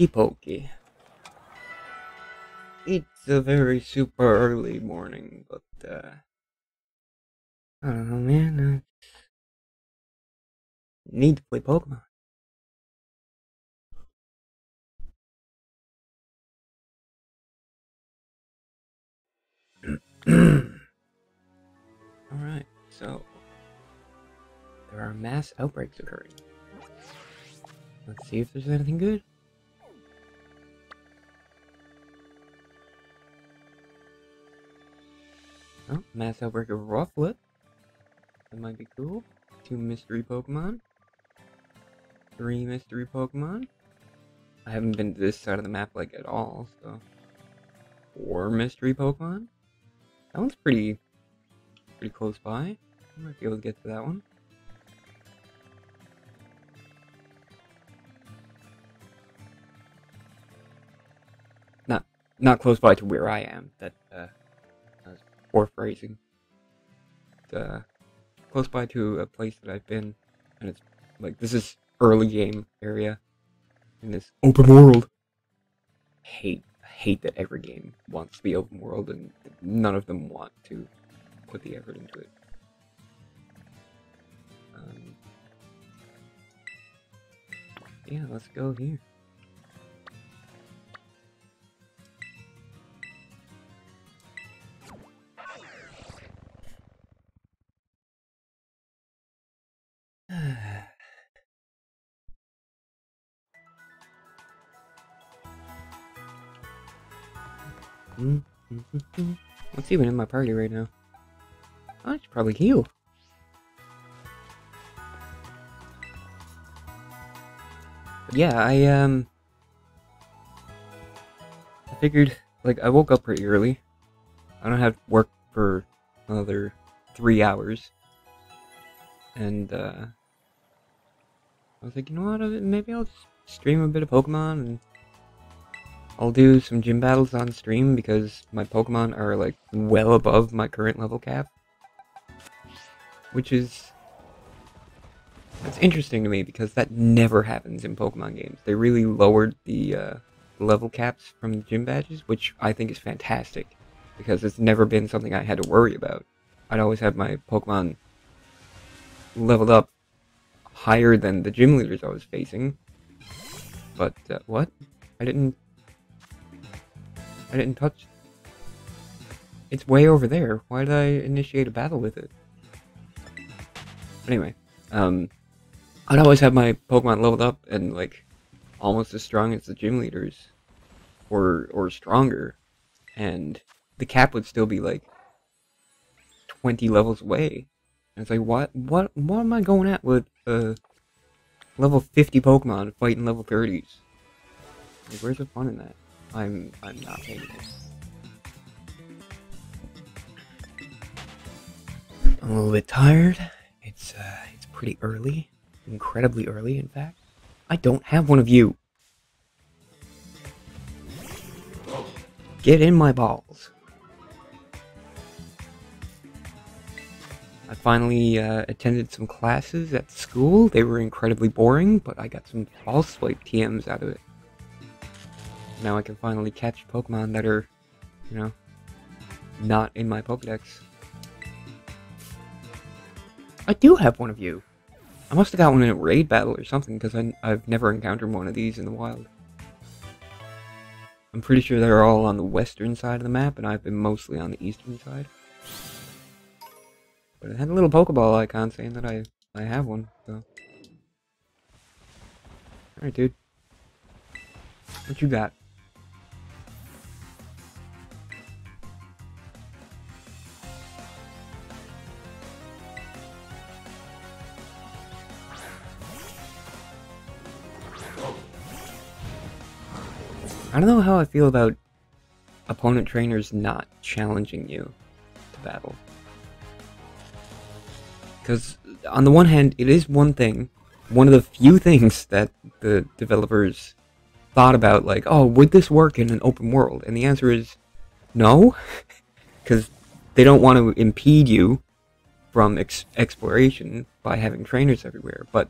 Okie pokey. It's a very super early morning, but, uh... I don't know, man. I need to play Pokemon. Alright, so... There are mass outbreaks occurring. Let's see if there's anything good. Oh, mass outbreak of Rufflet. That might be cool. Two mystery Pokemon. Three mystery Pokemon. I haven't been to this side of the map like at all, so four mystery Pokemon. That one's pretty pretty close by. I might be able to get to that one. Not not close by to where I am. That uh, poor phrasing. Uh, close by to a place that I've been, and it's like this is early game area in this open world. Hate hate that every game wants to be open world and none of them want to put the effort into it. Um, yeah, let's go here. Even in my party right now? I should probably heal. Yeah, I um I figured like I woke up pretty early. I don't have work for another three hours. And uh I was like, you know what, maybe I'll just stream a bit of Pokemon and I'll do some gym battles on stream because my Pokemon are like well above my current level cap. Which is... That's interesting to me because that never happens in Pokemon games. They really lowered the uh, level caps from the gym badges, which I think is fantastic. Because it's never been something I had to worry about. I'd always have my Pokemon leveled up higher than the gym leaders I was facing. But, uh, what? I didn't I didn't touch... It's way over there. Why did I initiate a battle with it? Anyway, um, I'd always have my Pokemon leveled up and, like, almost as strong as the gym leaders. Or, or stronger. And the cap would still be, like, 20 levels away. And it's like, what, what, what am I going at with, uh, level 50 Pokemon fighting level 30s? Like, where's the fun in that? I'm I'm not paying it. I'm a little bit tired. It's uh it's pretty early. Incredibly early, in fact. I don't have one of you. Get in my balls. I finally uh, attended some classes at school. They were incredibly boring, but I got some false swipe TMs out of it. Now I can finally catch Pokemon that are, you know, not in my Pokedex. I do have one of you. I must have got one in a raid battle or something, because I've never encountered one of these in the wild. I'm pretty sure they're all on the western side of the map, and I've been mostly on the eastern side. But it had a little Pokeball icon saying that I, I have one, so... Alright, dude. What you got? I don't know how I feel about opponent trainers not challenging you to battle. Because on the one hand, it is one thing, one of the few things that the developers thought about, like, oh, would this work in an open world? And the answer is no, because they don't want to impede you from ex exploration by having trainers everywhere. But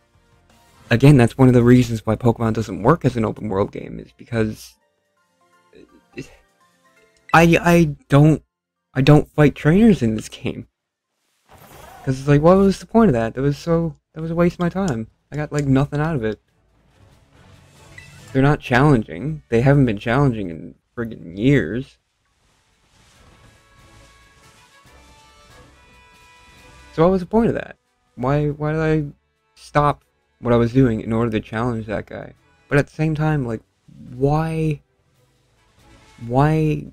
again, that's one of the reasons why Pokemon doesn't work as an open world game is because I I don't I don't fight trainers in this game. Cause it's like, what was the point of that? That was so that was a waste of my time. I got like nothing out of it. They're not challenging. They haven't been challenging in friggin' years. So what was the point of that? Why why did I stop what I was doing in order to challenge that guy? But at the same time, like, why why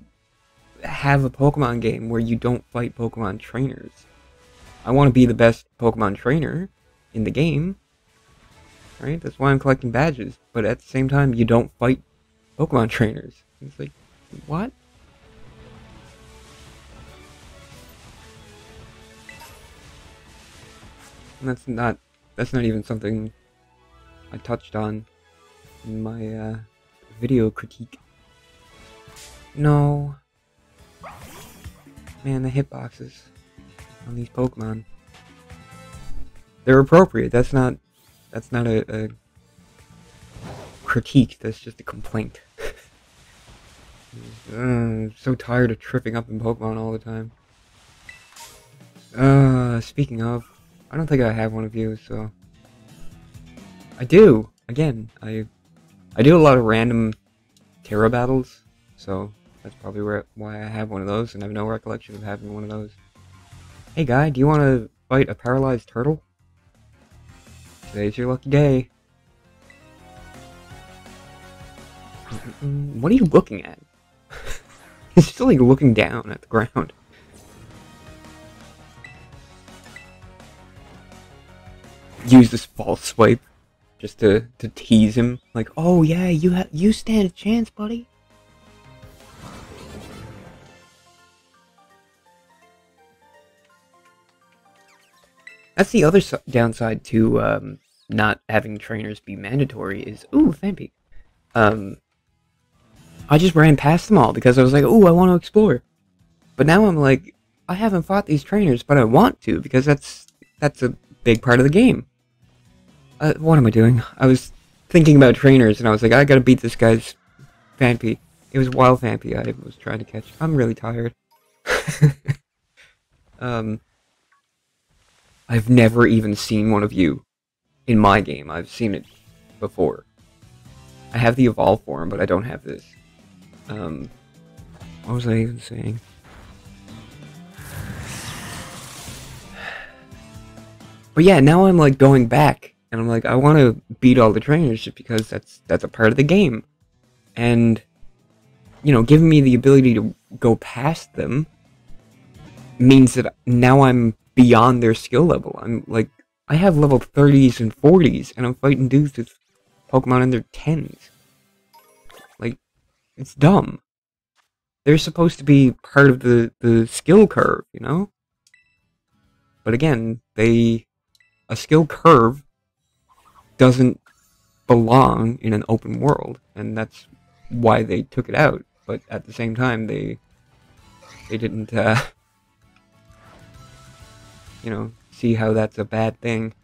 have a Pokemon game where you don't fight Pokemon trainers? I want to be the best Pokemon trainer in the game. Right? That's why I'm collecting badges. But at the same time, you don't fight Pokemon trainers. It's like, what? And that's not that's not even something I touched on in my uh, video critique. No. Man, the hitboxes on these Pokemon. They're appropriate. That's not that's not a, a critique, that's just a complaint. uh, I'm so tired of tripping up in Pokemon all the time. Uh, speaking of, I don't think I have one of you, so... I do! Again, I I do a lot of random Tera battles, so that's probably where, why I have one of those, and I have no recollection of having one of those. Hey guy, do you want to fight a paralyzed turtle? Today's your lucky day. What are you looking at? He's still like looking down at the ground. Use this false swipe just to to tease him, like, "Oh yeah, you ha you stand a chance, buddy." That's the other downside to um, not having trainers be mandatory is, ooh, Phanpy. Um, I just ran past them all because I was like, ooh, I want to explore. But now I'm like, I haven't fought these trainers, but I want to because that's that's a big part of the game. Uh, what am I doing? I was thinking about trainers and I was like, I gotta beat this guy's Phanpy. It was Wild Phanpy I was trying to catch. I'm really tired. um, I've never even seen one of you in my game. I've seen it before. I have the evolve form, but I don't have this. Um, what was I even saying? But yeah, now I'm like going back, and I'm like, I want to beat all the trainers just because that's that's a part of the game, and you know, giving me the ability to go past them means that now I'm beyond their skill level. I'm like, I have level 30s and 40s, and I'm fighting dudes with Pokemon in their 10s. Like, it's dumb. They're supposed to be part of the, the skill curve, you know? But again, they... A skill curve doesn't belong in an open world, and that's why they took it out. But at the same time, they... They didn't, uh you know, see how that's a bad thing.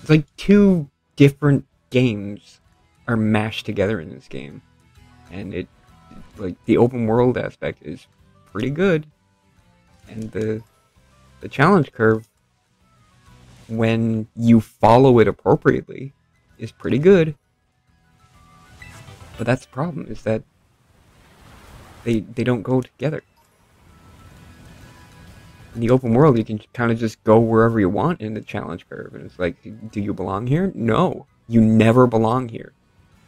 It's like two different games are mashed together in this game. And it, like, the open world aspect is pretty good. And the, the challenge curve, when you follow it appropriately, is pretty good. But that's the problem, is that they, they don't go together in the open world, you can kind of just go wherever you want in the challenge curve. And it's like, do you belong here? No. You never belong here.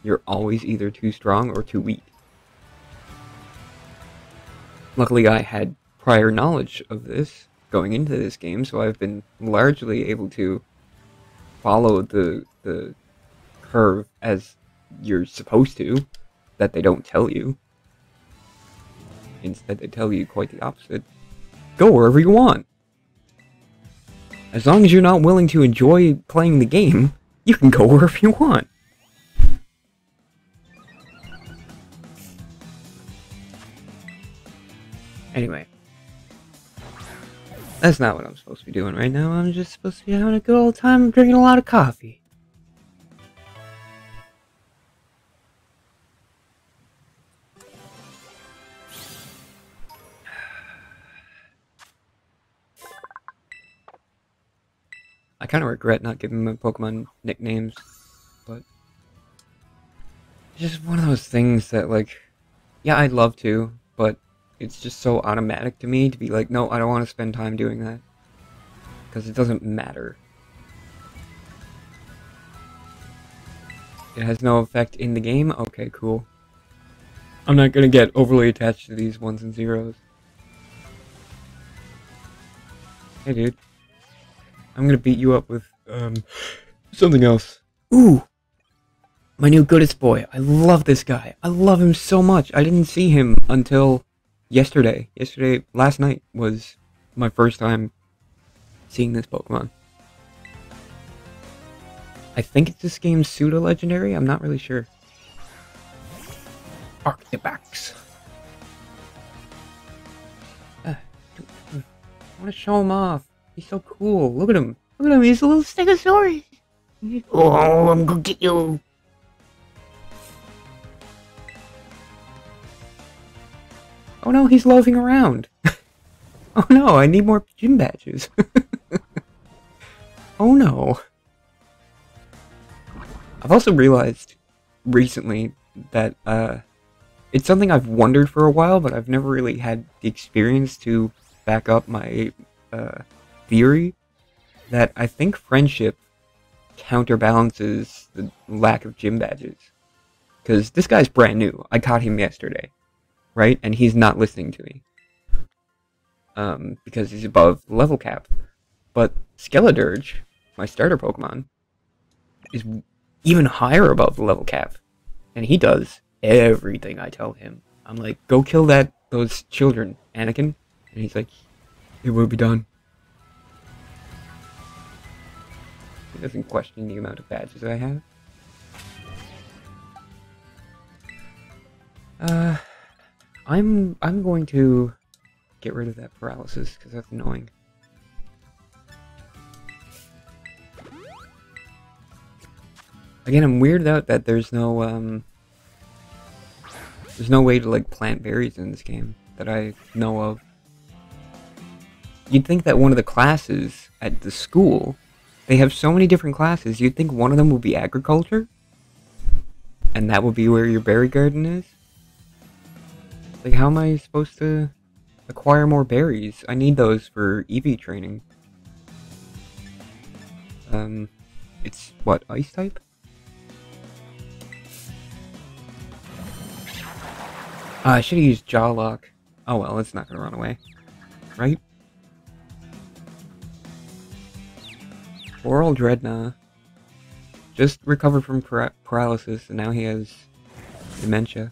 You're always either too strong or too weak. Luckily, I had prior knowledge of this going into this game, so I've been largely able to follow the the curve as you're supposed to, that they don't tell you. Instead, they tell you quite the opposite. Go wherever you want. As long as you're not willing to enjoy playing the game, you can go wherever you want. Anyway. That's not what I'm supposed to be doing right now. I'm just supposed to be having a good old time drinking a lot of coffee. Kind of regret not giving my Pokemon nicknames, but it's just one of those things that, like, yeah, I'd love to, but it's just so automatic to me to be like, no, I don't want to spend time doing that. Because it doesn't matter. It has no effect in the game? Okay, cool. I'm not gonna get overly attached to these ones and zeros. Hey, dude. I'm gonna beat you up with, um, something else. Ooh! My new goodest boy. I love this guy. I love him so much. I didn't see him until yesterday. Yesterday, last night was my first time seeing this Pokemon. I think it's this game's pseudo-legendary. I'm not really sure. Arctibax. Uh, I want to show him off. He's so cool. Look at him. Look at him. He's a little Stegosaurus. Oh, I'm gonna get you. Oh no, he's loafing around. oh no, I need more gym badges. oh no. I've also realized recently that uh, it's something I've wondered for a while, but I've never really had the experience to back up my uh, theory that I think friendship counterbalances the lack of gym badges. Because this guy's brand new. I caught him yesterday right? And he's not listening to me. Um, because he's above level cap. But Skeledirge, my starter Pokemon, is even higher above the level cap. And he does everything I tell him. I'm like, go kill that those children, Anakin. And he's like, it will be done. Doesn't question the amount of badges I have. Uh, I'm I'm going to get rid of that paralysis because that's annoying. Again, I'm weirded out that there's no um there's no way to like plant berries in this game that I know of. You'd think that one of the classes at the school, they have so many different classes, you'd think one of them would be agriculture? And that would be where your berry garden is? Like, how am I supposed to acquire more berries? I need those for EV training. Um, it's, what, ice type? Uh, I should have used Jaw Lock. Oh well, it's not gonna run away. Right? Poor old Drednaw. Just recovered from paralysis, and now he has dementia.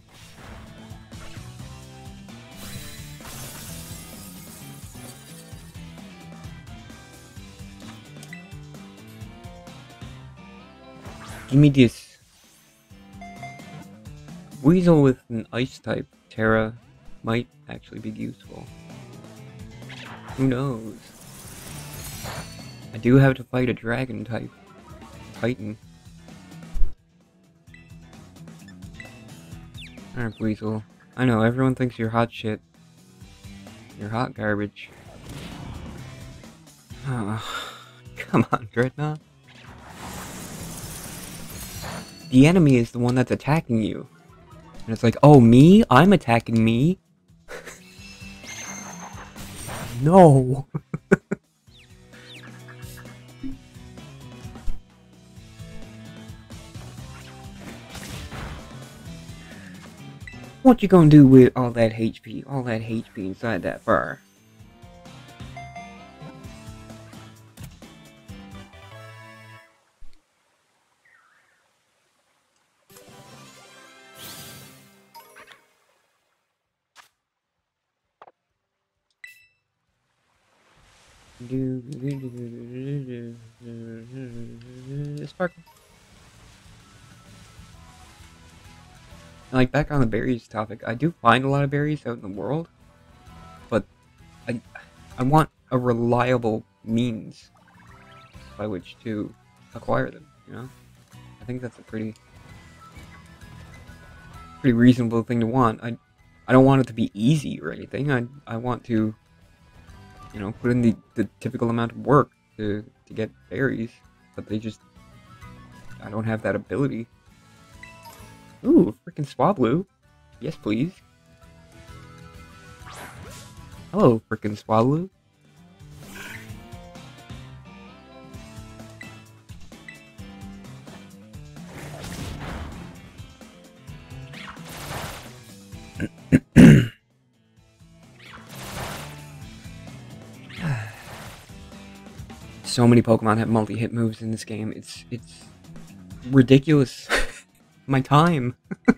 Give me this. Weasel with an ice type Tera might actually be useful. Who knows? I do have to fight a dragon type Titan. Alright, Weasel. I know, everyone thinks you're hot shit. You're hot garbage. Oh, come on, Drednaw. the enemy is the one that's attacking you. And it's like, oh, me? I'm attacking me? no. what you gonna do with all that HP, all that HP inside that bar? Sparkle. Like back on the berries topic, I do find a lot of berries out in the world, but I I want a reliable means by which to acquire them. You know, I think that's a pretty pretty reasonable thing to want. I I don't want it to be easy or anything. I I want to you know, put in the, the typical amount of work to to get berries, but they just I don't have that ability. Ooh, freaking Swablu. Yes, please. Hello, freaking Swablu. so many Pokemon have multi-hit moves in this game. It's it's ridiculous. My time.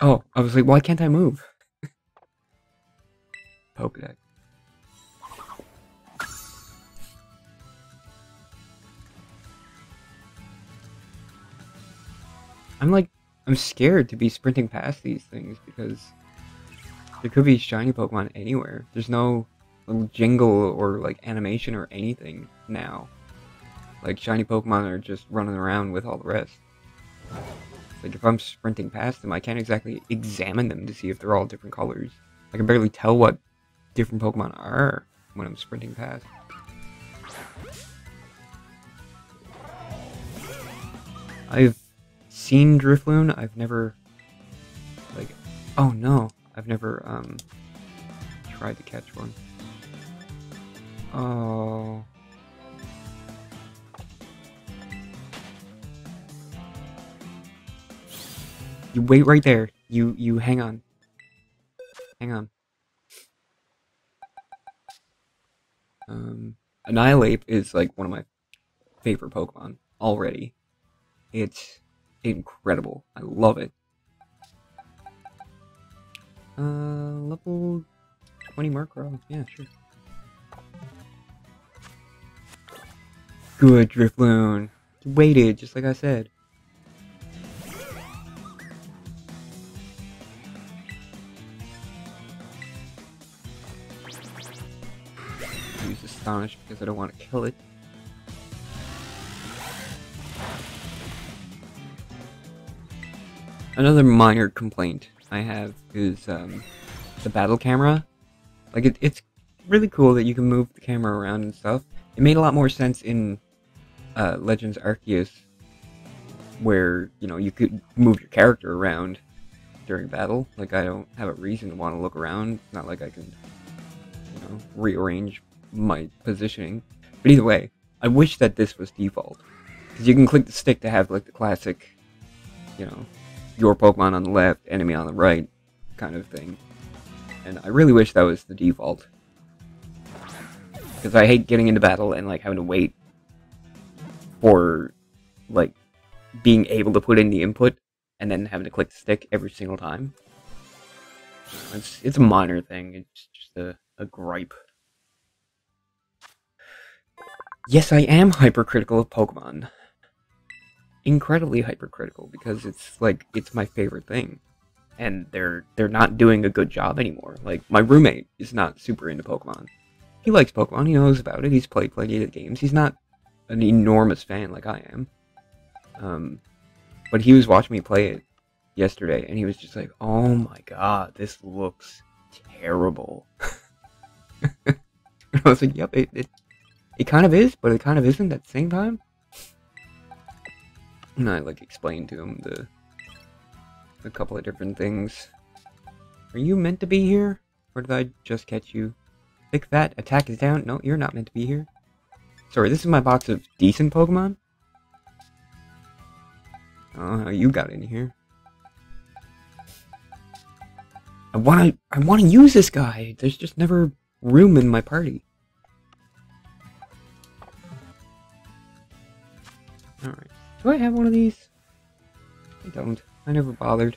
oh, I was like, why can't I move? Pokedex. I'm like, I'm scared to be sprinting past these things because there could be shiny Pokemon anywhere. There's no jingle or like animation or anything now. Like shiny Pokemon are just running around with all the rest. Like if I'm sprinting past them, I can't exactly examine them to see if they're all different colors. I can barely tell what different Pokemon are when I'm sprinting past. I've seen Drifloon. I've never, like, oh no, I've never um tried to catch one. Oh. You wait right there. You you hang on. Hang on. Um, Annihilape is like one of my favorite Pokemon already. It's incredible. I love it. Uh, level 20 Murkrow. Yeah, sure. Good, Drifloon. Waited, just like I said. Use Astonish because I don't want to kill it. Another minor complaint I have is um, the battle camera. Like, it, it's really cool that you can move the camera around and stuff. It made a lot more sense in uh, Legends Arceus, where, you know, you could move your character around during battle. Like, I don't have a reason to want to look around. It's not like I can, you know, rearrange my positioning. But either way, I wish that this was default. Because you can click the stick to have, like, the classic, you know, your Pokemon on the left, enemy on the right, kind of thing. And I really wish that was the default. Because I hate getting into battle and, like, having to wait for, like, being able to put in the input and then having to click the stick every single time. It's, it's a minor thing, it's just a, a gripe. Yes, I am hypercritical of Pokemon incredibly hypercritical because it's like it's my favorite thing. And they're they're not doing a good job anymore. Like my roommate is not super into pokemon. He likes pokemon. He knows about it. He's played plenty of games. He's not an enormous fan like i am. Um but he was watching me play it yesterday and he was just like oh my god this looks terrible. I was like yep it, it it kind of is but it kind of isn't at the same time and I like explained to him the a couple of different things. Are you meant to be here? Or did I just catch you? Big fat, attack is down. No, you're not meant to be here. Sorry, this is my box of decent Pokemon. Oh, how you got in here. I wanna I wanna use this guy. There's just never room in my party. Do I have one of these? I don't. I never bothered.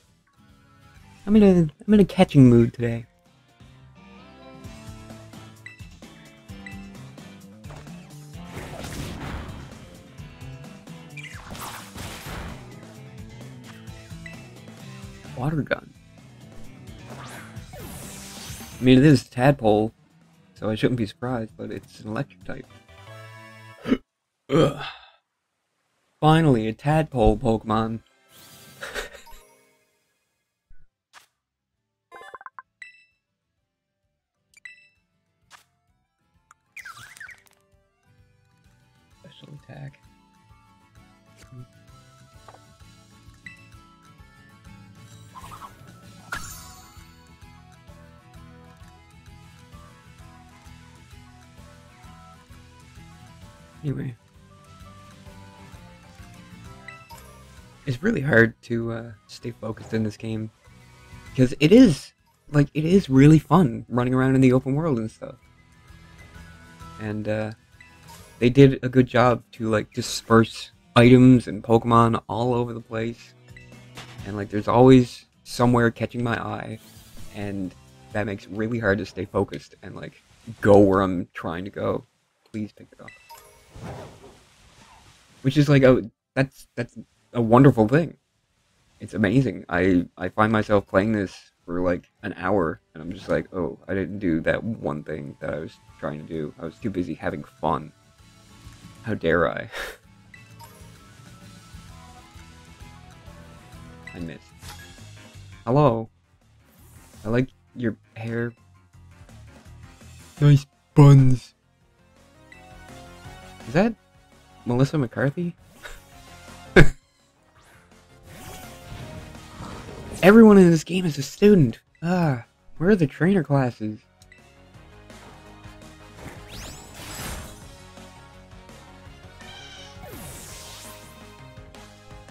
I'm in a I'm in a catching mood today. Water gun. I mean, it is a Tadpole, so I shouldn't be surprised, but it's an electric type. Ugh. Finally, a tadpole Pokemon. Special attack. Anyway. It's really hard to uh, stay focused in this game. Because it is, like, it is really fun running around in the open world and stuff. And, uh, they did a good job to, like, disperse items and Pokemon all over the place. And, like, there's always somewhere catching my eye. And that makes really hard to stay focused and, like, go where I'm trying to go. Please pick it up. Which is like a that's that's a wonderful thing. It's amazing. I I find myself playing this for like an hour and I'm just like, "Oh, I didn't do that one thing that I was trying to do. I was too busy having fun." How dare I? I missed. Hello. I like your hair. Nice buns. Is that Melissa McCarthy? Everyone in this game is a student. Ah, where are the trainer classes?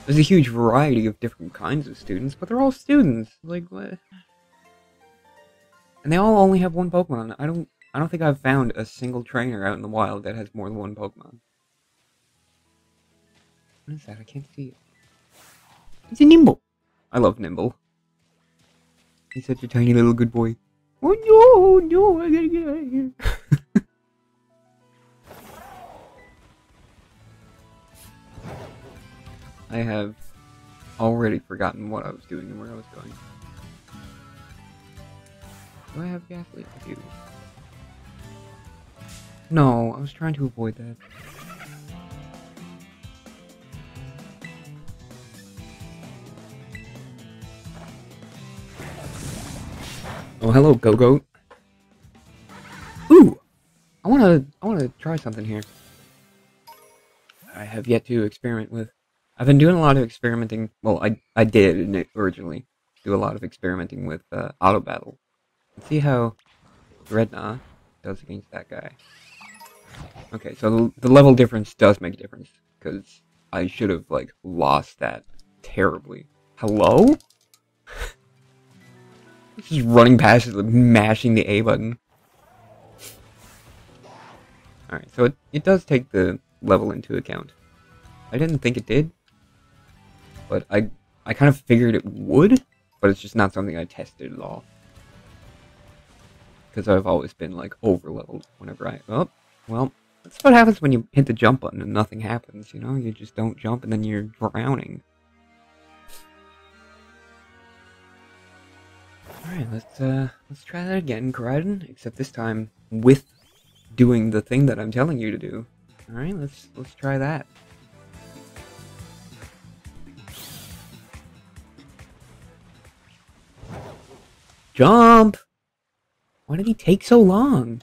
There's a huge variety of different kinds of students, but they're all students. Like what? And they all only have one Pokemon. I don't I don't think I've found a single trainer out in the wild that has more than one Pokemon. What is that? I can't see it. It's a Nymble. I love Nymble. He's such a tiny little good boy. Oh no, no, I gotta get out of here. I have already forgotten what I was doing and where I was going. Do I have Gastly? I do. No, I was trying to avoid that. Oh, hello, Gogoat. Ooh! I wanna, I wanna try something here. I have yet to experiment with. I've been doing a lot of experimenting. Well, I, I did originally do a lot of experimenting with uh, auto battle. Let's see how Redna does against that guy. Okay, so the, the level difference does make a difference because I should have like lost that terribly. Hello? Just running past it, mashing the A button. Alright, so it, it does take the level into account. I didn't think it did, but I I kind of figured it would, but it's just not something I tested at all. Because I've always been, like, over-leveled whenever I... Oh, well, that's what happens when you hit the jump button and nothing happens, you know? You just don't jump and then you're drowning. Alright, let's uh let's try that again, Koraidon, except this time with doing the thing that I'm telling you to do. Alright, let's let's try that. Jump! Why did he take so long?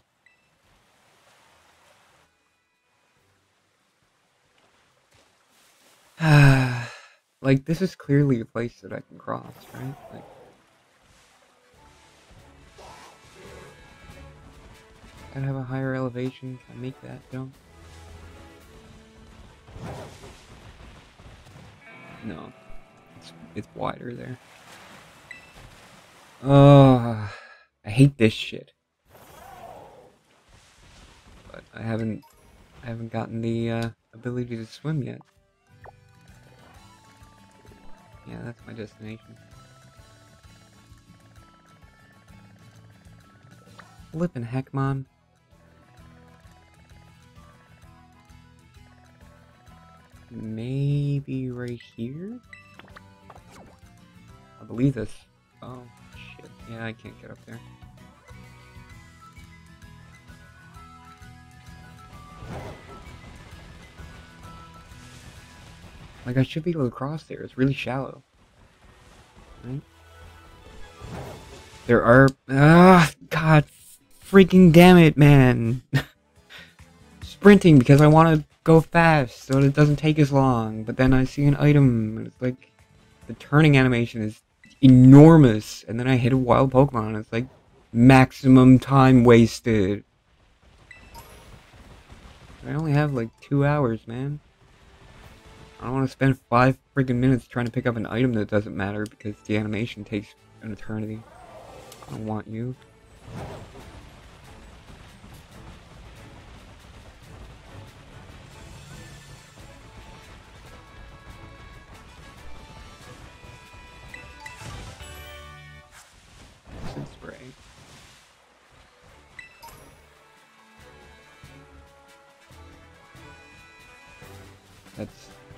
like, this is clearly a place that I can cross, right? Like, Gotta have a higher elevation. Can I make that jump? No. It's, it's wider there. Oh, I hate this shit. But I haven't, I haven't gotten the uh, ability to swim yet. Yeah, that's my destination. Flippin' heck, Mom. Maybe right here? I believe this. Oh, shit. Yeah, I can't get up there. Like, I should be able to cross there. It's really shallow. Right? There are... Ah, God freaking damn it, man. Sprinting because I want to go fast so it doesn't take as long. But then I see an item and it's like... The turning animation is enormous. And then I hit a wild Pokemon and it's like maximum time wasted. I only have like two hours, man. I don't want to spend five freaking minutes trying to pick up an item that doesn't matter because the animation takes an eternity. I don't want you.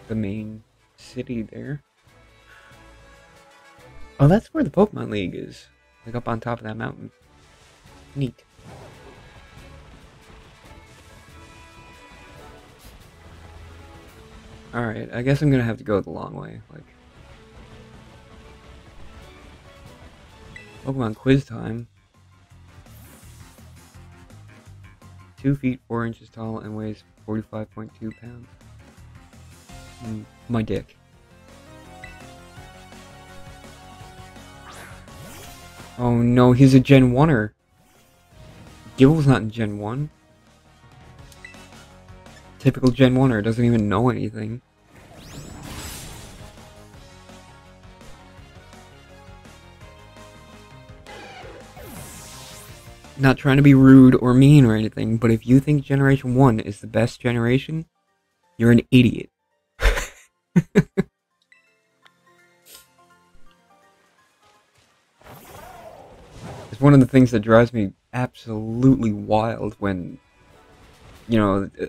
The main city there. Oh, that's where the Pokemon League is. Like up on top of that mountain. Neat. Alright, I guess I'm gonna have to go the long way. Like, Pokemon quiz time. Two feet, four inches tall, and weighs 45.2 pounds. My dick. Oh no, he's a Gen 1er. Gible's not in Gen 1. Typical Gen 1er, doesn't even know anything. Not trying to be rude or mean or anything, but if you think Generation 1 is the best generation, you're an idiot. it's one of the things that drives me absolutely wild when, you know, uh,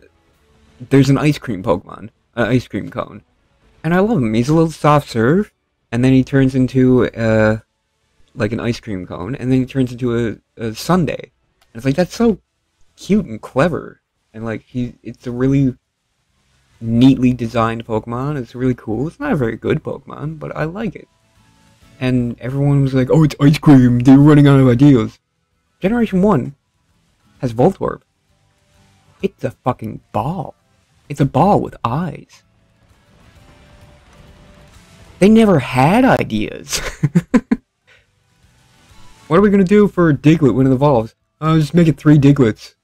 there's an ice cream Pokemon, an ice cream cone, and I love him. He's a little soft serve, and then he turns into uh, like an ice cream cone, and then he turns into a, a sundae. And it's like that's so cute and clever, and like he, it's a really neatly designed Pokemon. It's really cool. It's not a very good Pokemon, but I like it. And everyone was like, "Oh, it's ice cream. They're running out of ideas." Generation One has Voltorb. It's a fucking ball. It's a ball with eyes. They never had ideas. what are we gonna do for Diglett when it evolves? Oh, just make it three Digletts.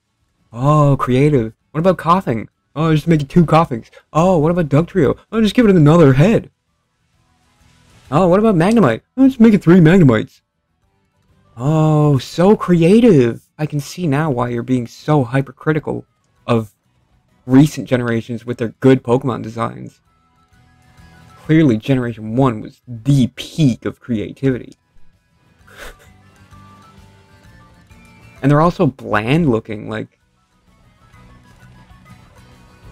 Oh, creative. What about Koffing? Oh, just make it two Koffings. Oh, what about Dugtrio? Oh, just give it another head. Oh, what about Magnemite? Oh, just make it three Magnemites. Oh, so creative. I can see now why you're being so hypercritical of recent generations with their good Pokemon designs. Clearly, Generation 1 was the peak of creativity. and they're also bland looking, like...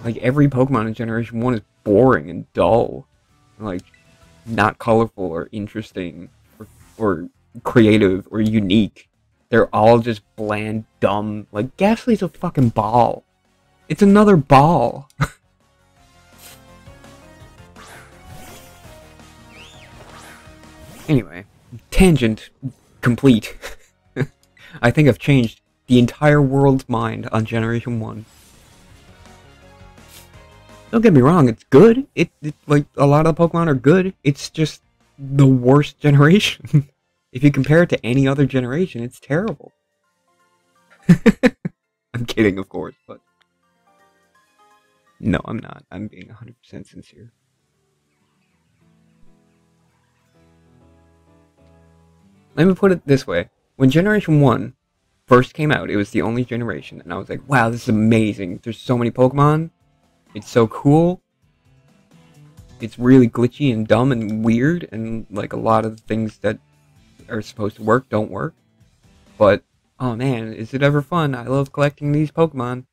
Like, every Pokemon in Generation 1 is boring and dull. Like, not colorful or interesting or, or creative or unique. They're all just bland, dumb. Like, Gastly's a fucking ball. It's another ball. anyway, tangent complete. I think I've changed the entire world's mind on Generation 1. Don't get me wrong, it's good. It, it like a lot of the Pokemon are good. It's just the worst generation. if you compare it to any other generation, it's terrible. I'm kidding, of course, but no, I'm not. I'm being 100% sincere. Let me put it this way. When Generation 1 first came out, it was the only generation, and I was like, wow, this is amazing. There's so many Pokemon. It's so cool. It's really glitchy and dumb and weird, and like a lot of the things that are supposed to work don't work. But, oh man, is it ever fun? I love collecting these Pokemon.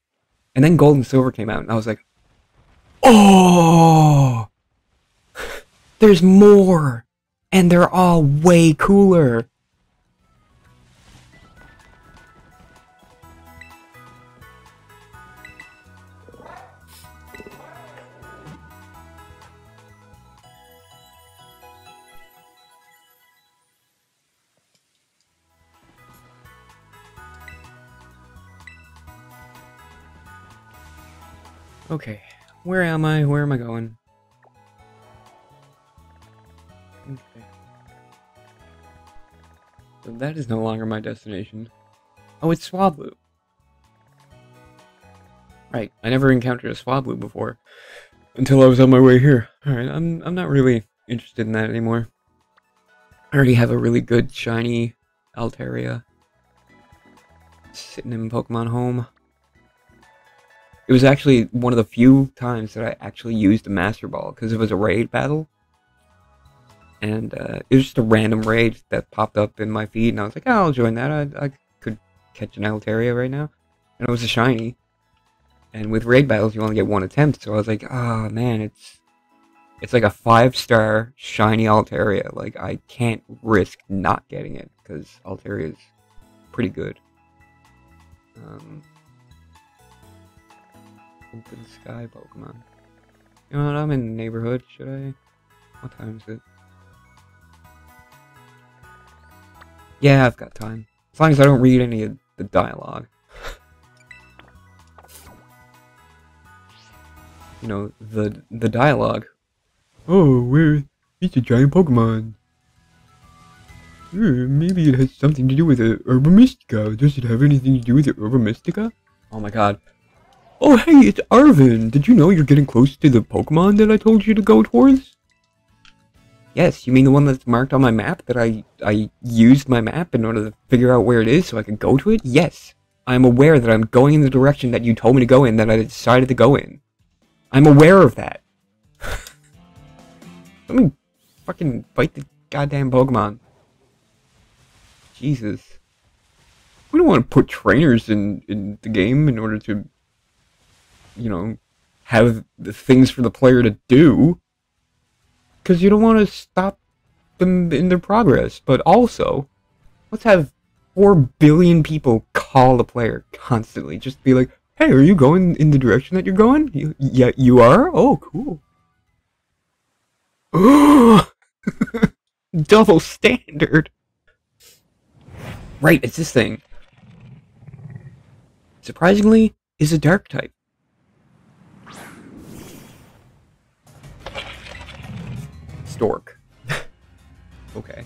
And then Gold and Silver came out, and I was like, oh! There's more! And they're all way cooler! Okay, where am I? Where am I going? Okay. So that is no longer my destination. Oh, it's Swablu. Right, I never encountered a Swablu before until I was on my way here. Alright, I'm, I'm not really interested in that anymore. I already have a really good shiny Altaria sitting in Pokemon Home. It was actually one of the few times that I actually used a Master Ball because it was a raid battle. And uh, it was just a random raid that popped up in my feed, and I was like, oh, I'll join that. I, I could catch an Altaria right now. And it was a shiny. And with raid battles, you only get one attempt, so I was like, oh man, it's it's like a five star shiny Altaria. Like I can't risk not getting it because Altaria is pretty good. Um, open sky Pokemon. You know what? I'm in the neighborhood. Should I? What time is it? Yeah, I've got time. As long as I don't read any of the dialogue. you know, the the dialogue. Oh, where? It's a giant Pokemon. Uh, maybe it has something to do with the Herba Mystica. Does it have anything to do with the Herba Mystica? Oh my god. Oh hey, it's Arven! Did you know you're getting close to the Pokemon that I told you to go towards? Yes, you mean the one that's marked on my map that I, I used my map in order to figure out where it is so I could go to it? Yes. I'm aware that I'm going in the direction that you told me to go in that I decided to go in. I'm aware of that. Let me fucking fight the goddamn Pokemon. Jesus. We don't want to put trainers in, in the game in order to, you know, have things for the player to do. Because you don't want to stop them in their progress. But also, let's have 4 billion people call the player constantly. Just be like, hey, are you going in the direction that you're going? You, yeah, you are? Oh, cool. Double standard. Right, it's this thing. Surprisingly, is a dark type. Stork. okay.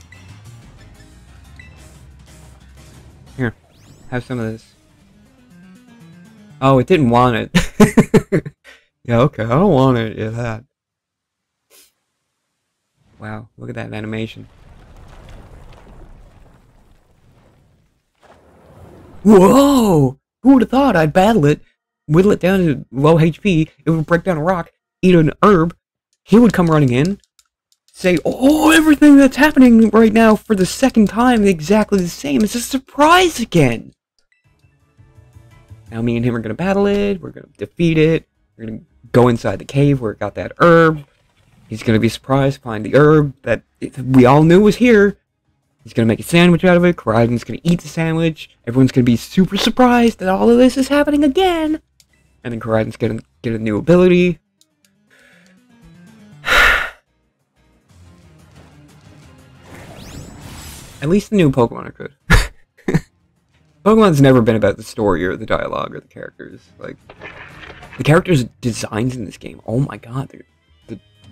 Here, have some of this. Oh, it didn't want it. yeah, okay, I don't want it. Yeah, that. Wow, look at that animation. Whoa! Who would have thought I'd battle it, whittle it down to low HP, it would break down a rock, eat an herb, he would come running in, say, Oh, everything that's happening right now for the second time exactly the same. It's a surprise again! Now me and him are gonna battle it, we're gonna defeat it, we're gonna go inside the cave where it got that herb, He's going to be surprised, find the herb that we all knew was here. He's going to make a sandwich out of it. Koraidon's going to eat the sandwich. Everyone's going to be super surprised that all of this is happening again. And then Koraidon's going to get a new ability. At least the new Pokemon are good. Pokemon's never been about the story or the dialogue or the characters. Like, the characters' designs in this game, oh my god, they're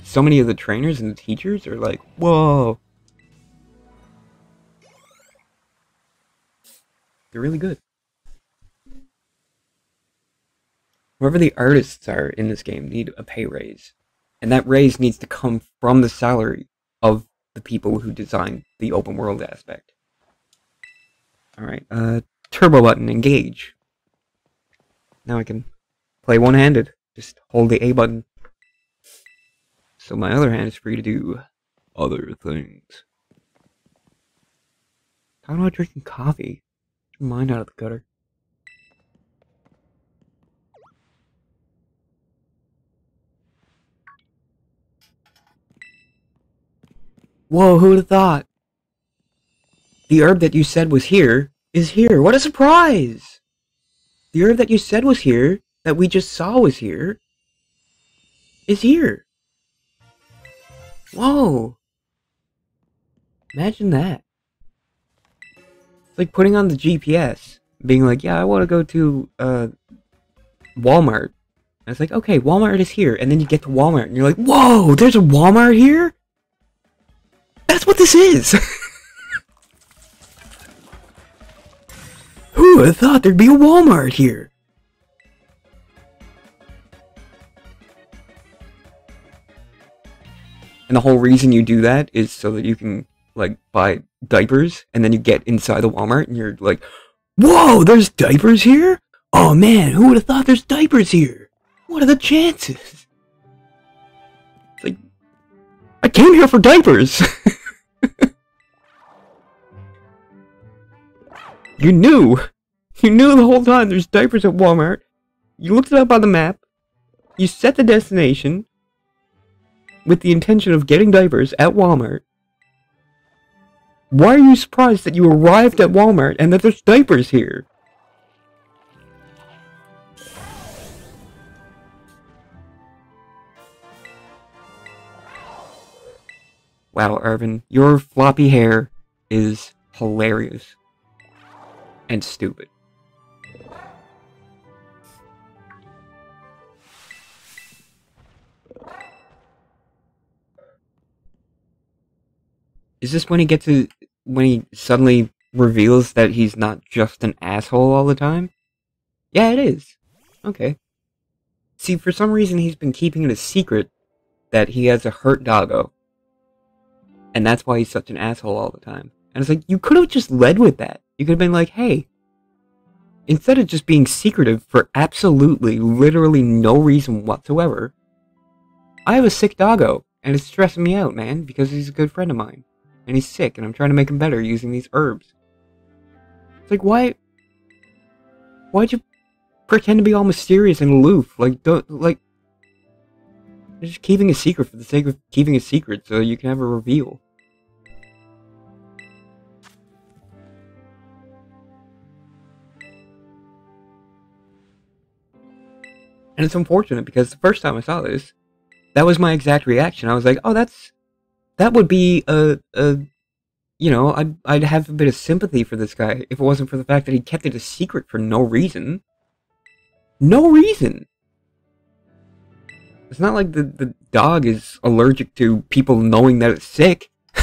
so many of the trainers and the teachers are like, whoa. They're really good. Whoever the artists are in this game need a pay raise. And that raise needs to come from the salary of the people who designed the open world aspect. Alright, uh, turbo button, engage. Now I can play one-handed. Just hold the A button. So my other hand is free to do other things. Talking about drinking coffee. Get your mind out of the gutter. Whoa, who'd have thought? The herb that you said was here is here. What a surprise! The herb that you said was here, that we just saw was here, is here. Whoa! Imagine that. It's like putting on the GPS, being like, yeah, I want to go to uh, Walmart. And it's like, okay, Walmart is here. And then you get to Walmart and you're like, whoa, there's a Walmart here? What this is! Who would have thought there'd be a Walmart here? And the whole reason you do that is so that you can, like, buy diapers, and then you get inside the Walmart and you're like, Whoa, there's diapers here? Oh man, who would have thought there's diapers here? What are the chances? It's like, I came here for diapers! you knew! You knew the whole time there's diapers at Walmart. You looked it up on the map. You set the destination with the intention of getting diapers at Walmart. Why are you surprised that you arrived at Walmart and that there's diapers here? Wow, Arven, your floppy hair is hilarious and stupid. Is this when he gets to when he suddenly reveals that he's not just an asshole all the time? Yeah, it is. Okay. See, for some reason he's been keeping it a secret that he has a hurt doggo. And that's why he's such an asshole all the time. And it's like, you could have just led with that. You could have been like, hey, instead of just being secretive for absolutely, literally no reason whatsoever, I have a sick doggo, and it's stressing me out, man, because he's a good friend of mine and he's sick, and I'm trying to make him better using these herbs. It's like, why? Why'd you pretend to be all mysterious and aloof? Like, don't, like, just keeping a secret for the sake of keeping a secret so you can have a reveal. And it's unfortunate because the first time I saw this, that was my exact reaction. I was like, oh, that's that would be a, a you know, I'd, I'd have a bit of sympathy for this guy if it wasn't for the fact that he kept it a secret for no reason. No reason! It's not like the, the dog is allergic to people knowing that it's sick.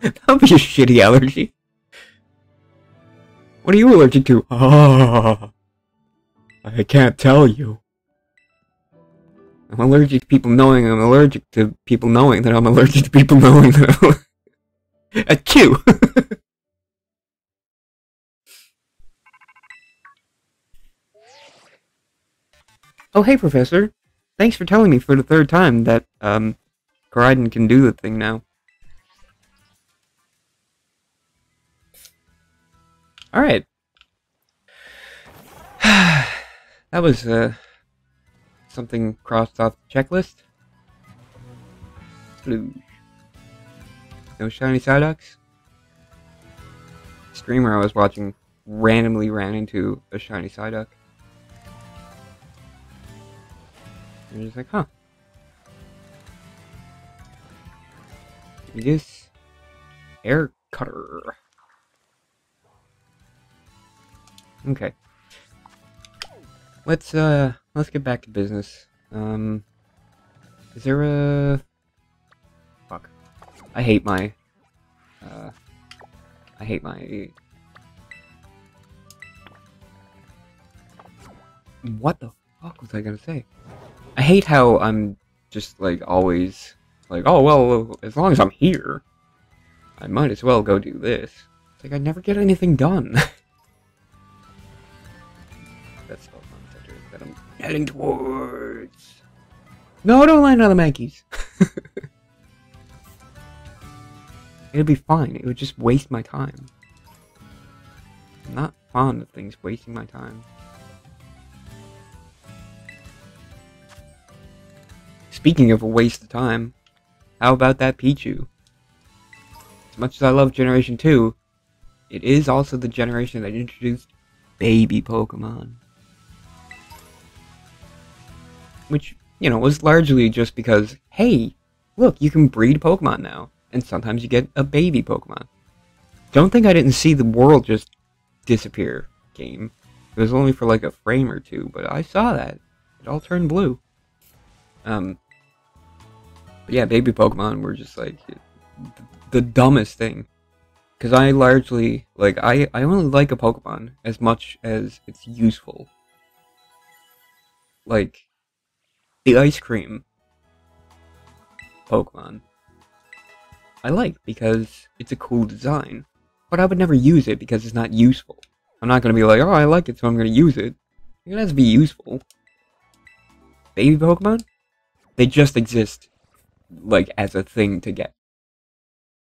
that would be a shitty allergy. What are you allergic to? Ah, I can't tell you. I'm allergic to people knowing I'm allergic to people knowing that I'm allergic to people knowing that I'm a Q. oh, hey, Professor. Thanks for telling me for the third time that, um, Koraidon can do the thing now. Alright. that was, uh, something crossed off the checklist. Blue. No shiny Psyducks? Streamer I was watching randomly ran into a shiny Psyduck. And he's like, huh. This air cutter. Okay. Let's uh let's get back to business. Um, is there a... Fuck. I hate my... Uh, I hate my... What the fuck was I gonna say? I hate how I'm just, like, always... Like, oh, well, as long as I'm here, I might as well go do this. It's like, I never get anything done. heading towards. No, don't land on the Mankeys. It'd be fine. It would just waste my time. I'm not fond of things wasting my time. Speaking of a waste of time, how about that Pichu? As much as I love Generation 2, it is also the generation that introduced baby Pokemon which, you know, was largely just because, hey, look, you can breed Pokemon now, and sometimes you get a baby Pokemon. Don't think I didn't see the world just disappear, game. It was only for like a frame or two, but I saw that. It all turned blue. Um, yeah, baby Pokemon were just like the dumbest thing. Because I largely, like, I, I only like a Pokemon as much as it's useful. Like, the ice cream Pokemon. I like because it's a cool design. But I would never use it because it's not useful. I'm not going to be like, oh, I like it, so I'm going to use it. It has to be useful. Baby Pokemon? They just exist, like, as a thing to get.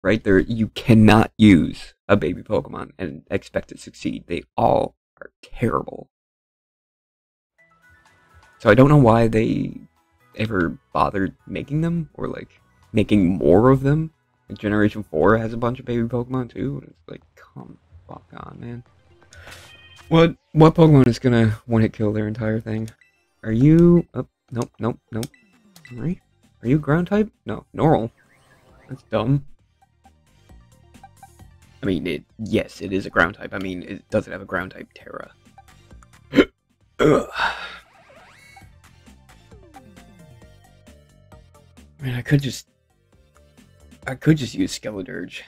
Right? There, you cannot use a baby Pokemon and expect to succeed. They all are terrible. So I don't know why they ever bothered making them, or, like, making more of them. Like, Generation 4 has a bunch of baby Pokemon, too. It's like, come fuck on, man. What what Pokemon is gonna one hit kill their entire thing? Are you oh, nope, nope, nope. Right? Are you ground type? No, Normal. That's dumb. I mean it yes, it is a ground type. I mean it doesn't have a ground type Tera. Ugh. I mean I could just I could just use Skeledirge,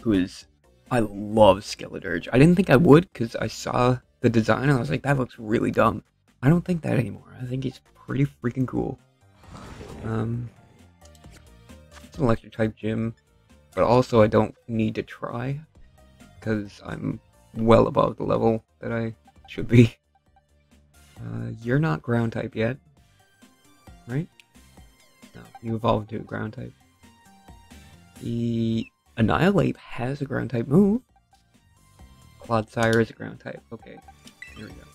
who is I love Skeledirge. I didn't think I would because I saw the design and I was like, that looks really dumb. I don't think that anymore. I think it's pretty freaking cool. Um, it's an electric type gym, but also I don't need to try because I'm well above the level that I should be. Uh, you're not ground type yet, right? No, you evolve into a ground type. The Annihilape has a ground type move. Clodsire is a ground type. Okay, here we go.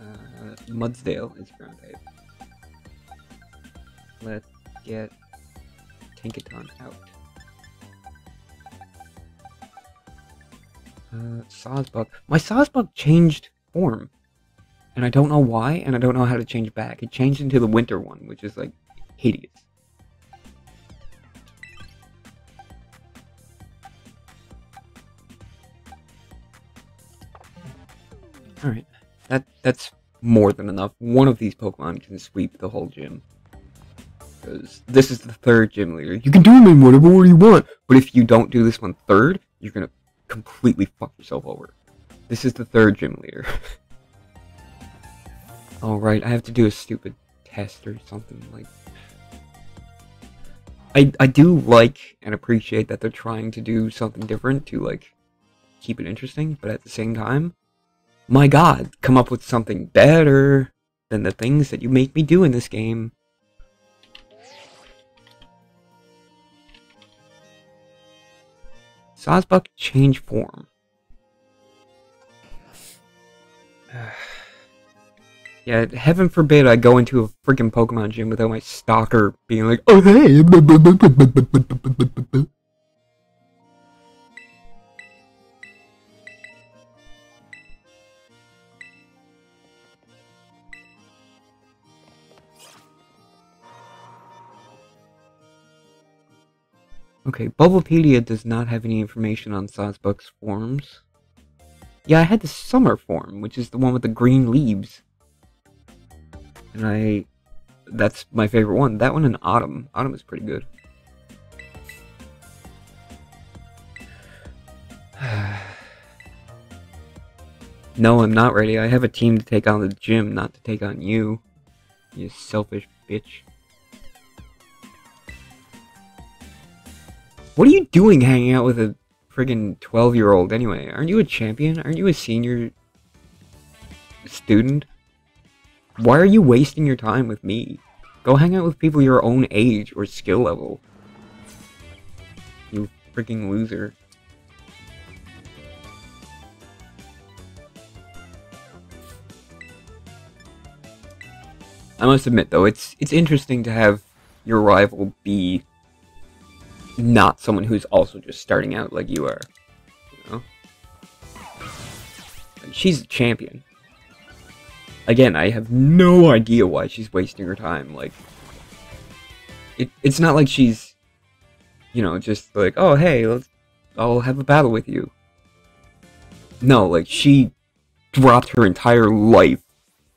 Uh, Mudsdale is ground type. Let's get Tinkaton out. Uh, Sawsbuck. My Sawsbuck changed form. And I don't know why, and I don't know how to change back. It changed into the winter one, which is like hideous. Alright. That that's more than enough. One of these Pokemon can sweep the whole gym. Because this is the third gym leader. You can do them in whatever order you want, but if you don't do this one third, you're gonna completely fuck yourself over. This is the third gym leader. Alright, I have to do a stupid test or something like I, I do like and appreciate that they're trying to do something different to like keep it interesting, but at the same time, my god, come up with something better than the things that you make me do in this game. Sawsbuck change form. yeah, heaven forbid I go into a freaking Pokemon gym without my stalker being like, oh hey! Okay, Bulbapedia does not have any information on Sawsbuck's forms. Yeah, I had the summer form, which is the one with the green leaves. And I... That's my favorite one. That one in autumn. Autumn is pretty good. no, I'm not ready. I have a team to take on the gym, not to take on you. You selfish bitch. What are you doing hanging out with a friggin' 12 year old anyway? Aren't you a champion? Aren't you a senior student? Why are you wasting your time with me? Go hang out with people your own age or skill level. You freaking loser. I must admit though, it's it's interesting to have your rival be not someone who's also just starting out like you are. You know? She's a champion. Again, I have no idea why she's wasting her time. Like, it, it's not like she's, you know, just like, oh, hey, let's, I'll have a battle with you. No, like she dropped her entire life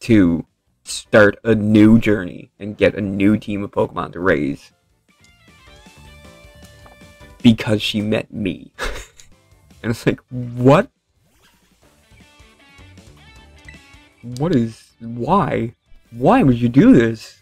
to start a new journey and get a new team of Pokemon to raise because she met me. and it's like, what? What is. Why? Why would you do this?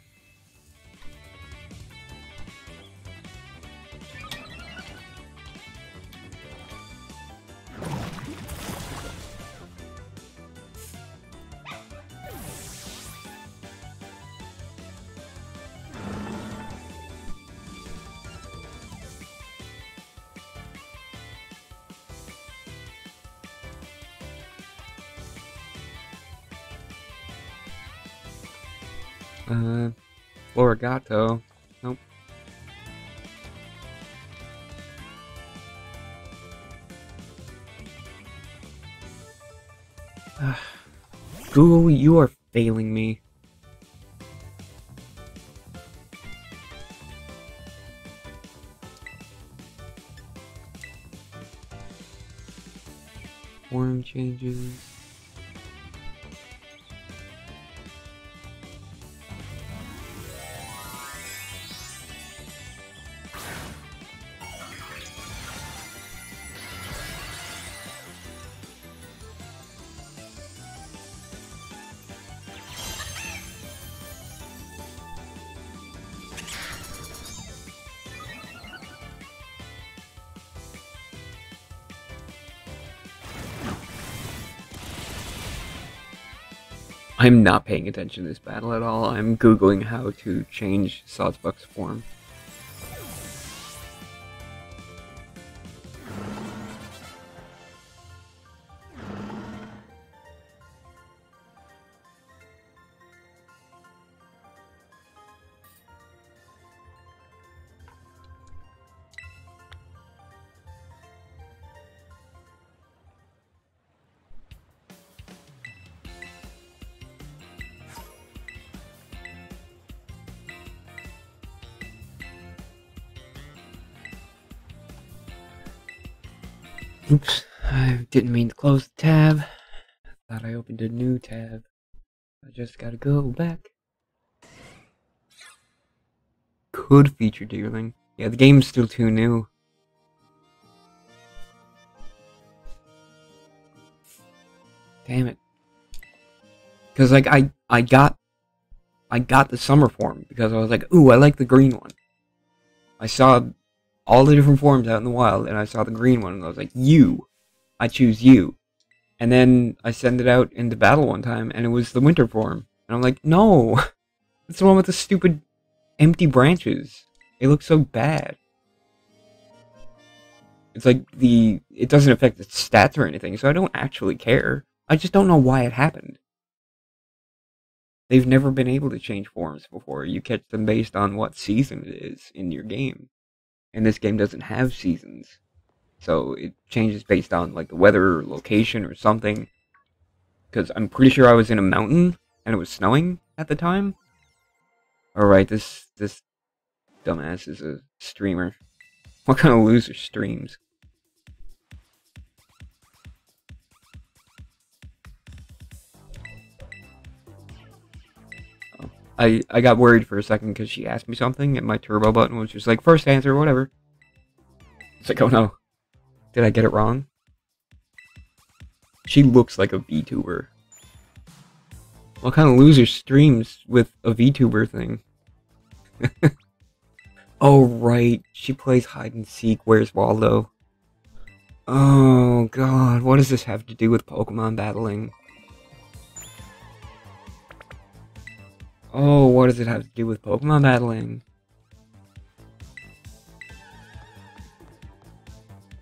Floragato. Nope. Google, you are failing me. Form changes. I'm not paying attention to this battle at all. I'm googling how to change Sawsbuck's form. Gotta go back. Could feature Deerling. Yeah, the game's still too new. Damn it. Cause like I I got I got the summer form because I was like, ooh, I like the green one. I saw all the different forms out in the wild, and I saw the green one, and I was like, you. I choose you. And then I send it out into battle one time, and it was the winter form. And I'm like, no. It's the one with the stupid empty branches. It looks so bad. It's like the... It doesn't affect the stats or anything, so I don't actually care. I just don't know why it happened. They've never been able to change forms before. You catch them based on what season it is in your game and this game doesn't have seasons. So it changes based on like the weather or location or something. Because I'm pretty sure I was in a mountain and it was snowing at the time. Alright, this this dumbass is a streamer. What kind of loser streams? I, I got worried for a second because she asked me something and my turbo button was just like, first answer, whatever. It's like, oh no. Did I get it wrong? She looks like a VTuber. What kind of loser streams with a VTuber thing? oh, right. She plays hide and seek. Where's Waldo? Oh, God. What does this have to do with Pokemon battling? Oh, what does it have to do with Pokemon battling?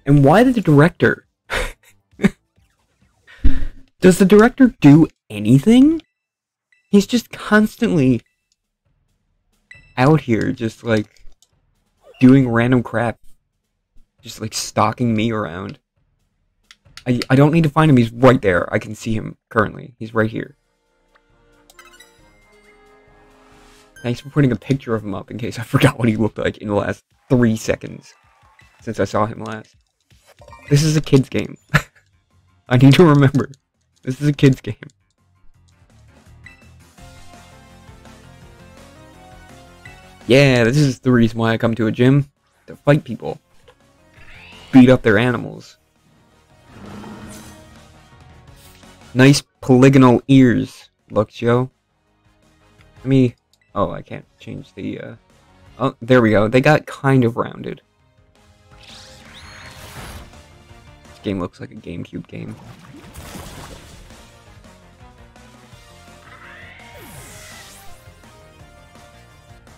And why did the director? Does the director do anything? He's just constantly out here, just like doing random crap. Just like stalking me around. I, I don't need to find him, he's right there. I can see him currently. He's right here. Thanks for putting a picture of him up in case I forgot what he looked like in the last three seconds since I saw him last. This is a kid's game. I need to remember. This is a kid's game. Yeah, this is the reason why I come to a gym. To fight people. Beat up their animals. Nice polygonal ears, Luxio. Let me... Oh, I can't change the, uh... Oh, there we go. They got kind of rounded. This game looks like a GameCube game.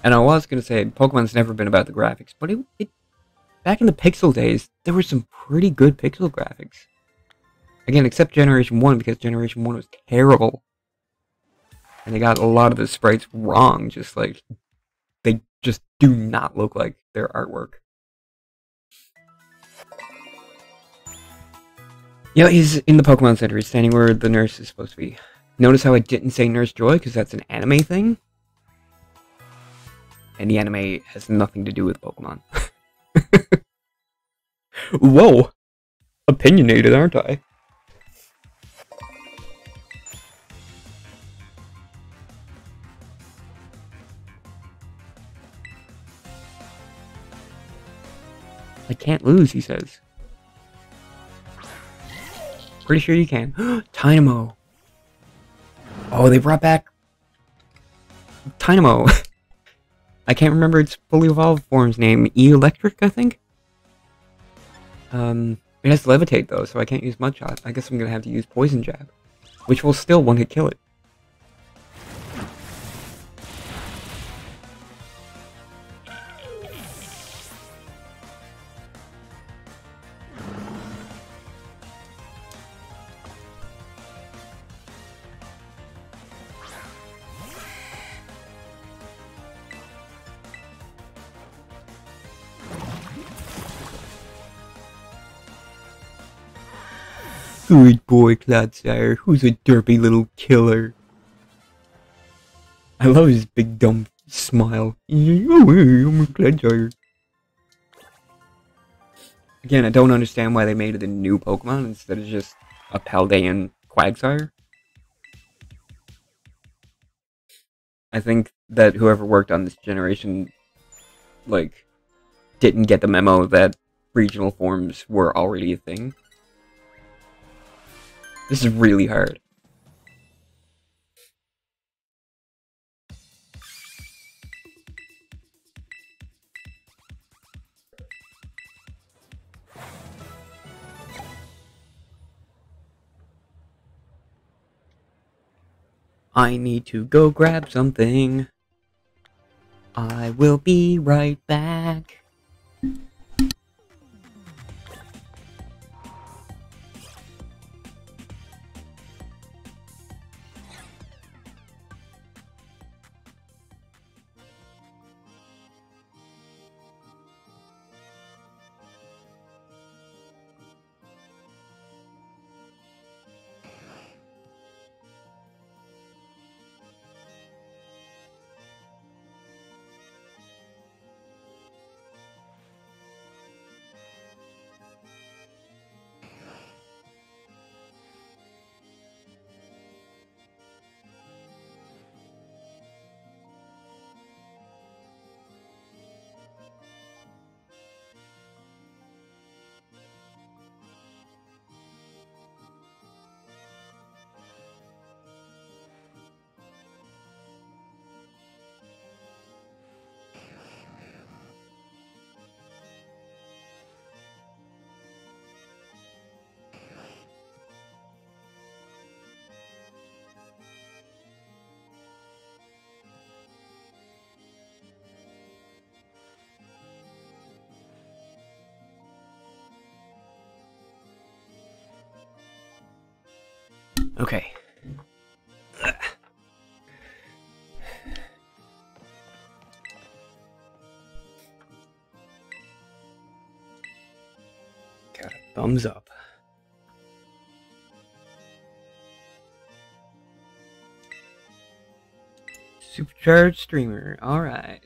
And I was gonna say, Pokemon's never been about the graphics, but it, it back in the Pixel days, there were some pretty good Pixel graphics. Again, except Generation 1, because Generation 1 was terrible. And they got a lot of the sprites wrong, just like, they just do not look like their artwork. Yeah, he's in the Pokemon Center. He's standing where the nurse is supposed to be. Notice how I didn't say Nurse Joy, because that's an anime thing? And the anime has nothing to do with Pokemon. Whoa! Opinionated, aren't I? I can't lose, he says. Pretty sure you can. Tynamo! Oh, they brought back... Tynamo! I can't remember its fully evolved form's name. Eelektrik, I think? Um, it has Levitate, though, so I can't use Mudshot. I guess I'm gonna have to use Poison Jab. Which will still one-hit kill it. Good boy, Clodsire. Who's a derpy little killer? I love his big dumb smile. Oh, I'm a Clodsire. Again, I don't understand why they made it a new Pokemon instead of just a Paldean Quagsire. I think that whoever worked on this generation, like, didn't get the memo that regional forms were already a thing. This is really hard. I need to go grab something. I will be right back. Okay. Got a thumbs up. Supercharged streamer. All right.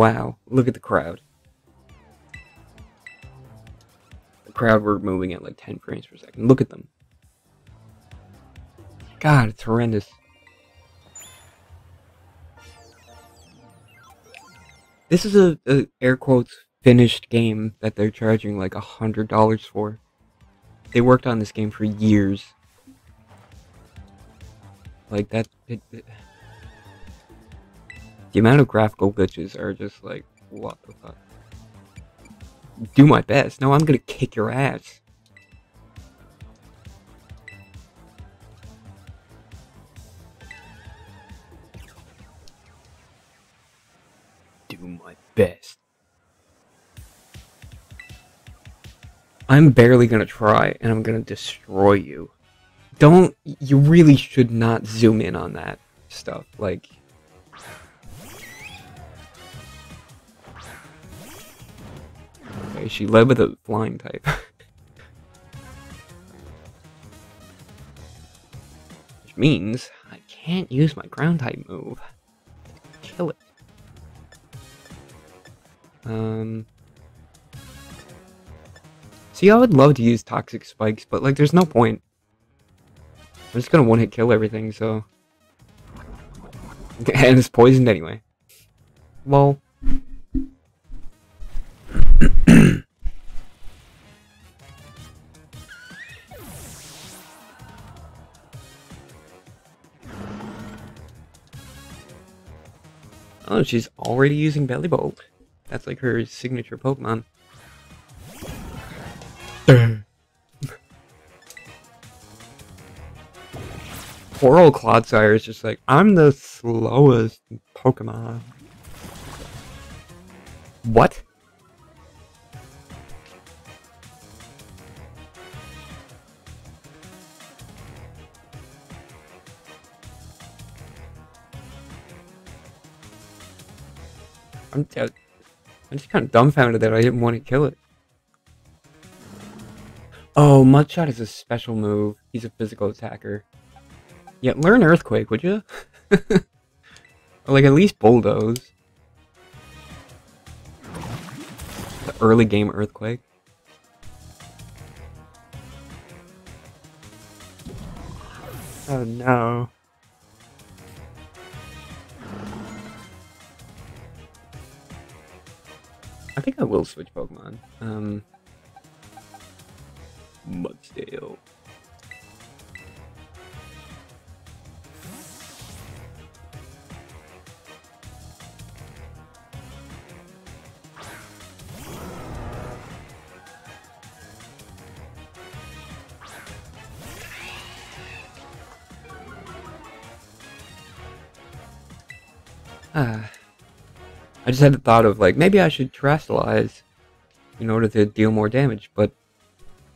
Wow. Look at the crowd. The crowd were moving at like 10 frames per second. Look at them. God, it's horrendous. This is a, a air quotes finished game that they're charging like a hundred dollars for. They worked on this game for years. Like that. It, it, the amount of graphical glitches are just like, what the fuck? Do my best. No, I'm gonna kick your ass. Do my best. I'm barely gonna try, and I'm gonna destroy you. Don't. You really should not zoom in on that stuff. Like. Okay, she led with a flying type. Which means I can't use my ground type move. Kill it. Um. See, I would love to use toxic spikes, but like, there's no point. I'm just gonna one-hit kill everything, so. and it's poisoned anyway. Well. oh, she's already using Bellibolt. That's like her signature Pokemon. Poor old Clodsire is just like, I'm the slowest Pokemon. What? I'm, I'm just kind of dumbfounded that I didn't want to kill it. Oh, Mudshot is a special move. He's a physical attacker. Yeah, learn Earthquake, would you? like, at least Bulldoze. The early game Earthquake. Oh no. I think I will switch Pokemon. Um, Mudsdale. Just had the thought of like maybe I should terastallize in order to deal more damage, but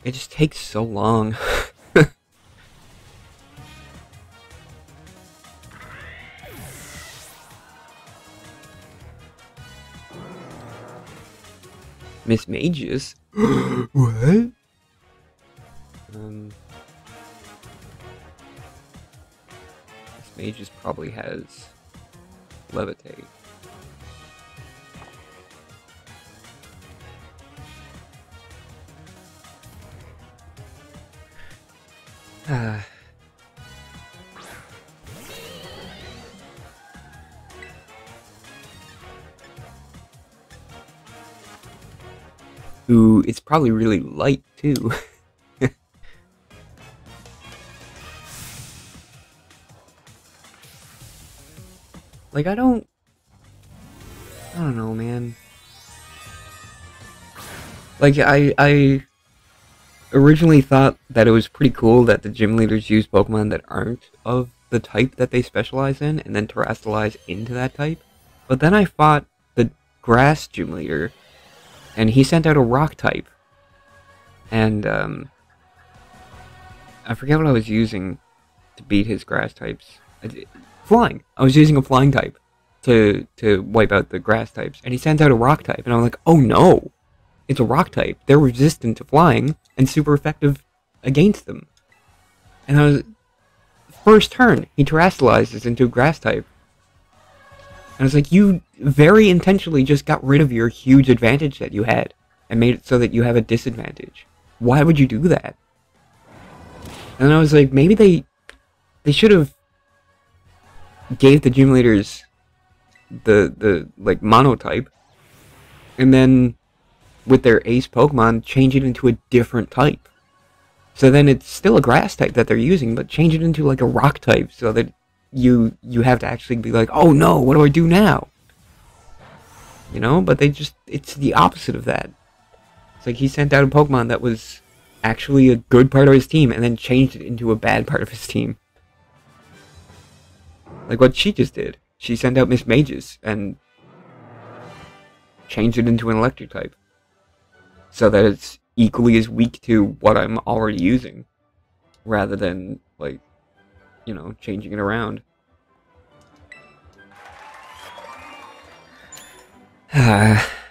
it just takes so long. Mismagius? what? Um, Mismagius probably has levitate. Ah. Ooh, it's probably really light too. like I don't I don't know, man. Like I I originally thought that it was pretty cool that the gym leaders use Pokemon that aren't of the type that they specialize in and then terastallize into that type. But then I fought the grass gym leader and he sent out a rock type. And um I forget what I was using to beat his grass types. Flying. I was using a flying type to to wipe out the grass types and he sends out a rock type and I'm like, "Oh no." It's a rock type. They're resistant to flying and super effective against them. And I was first turn, he terastallizes into a grass type. And it's like, you very intentionally just got rid of your huge advantage that you had and made it so that you have a disadvantage. Why would you do that? And I was like, maybe they they should have gave the gym leaders the the like monotype and then with their ace Pokemon change it into a different type. So then it's still a grass type that they're using, but change it into like a rock type so that you you have to actually be like, oh no, what do I do now? You know, but they just it's the opposite of that. It's like he sent out a Pokemon that was actually a good part of his team and then changed it into a bad part of his team. Like what she just did. She sent out Miss Mages and changed it into an electric type. So that it's equally as weak to what I'm already using. Rather than, like, you know, changing it around.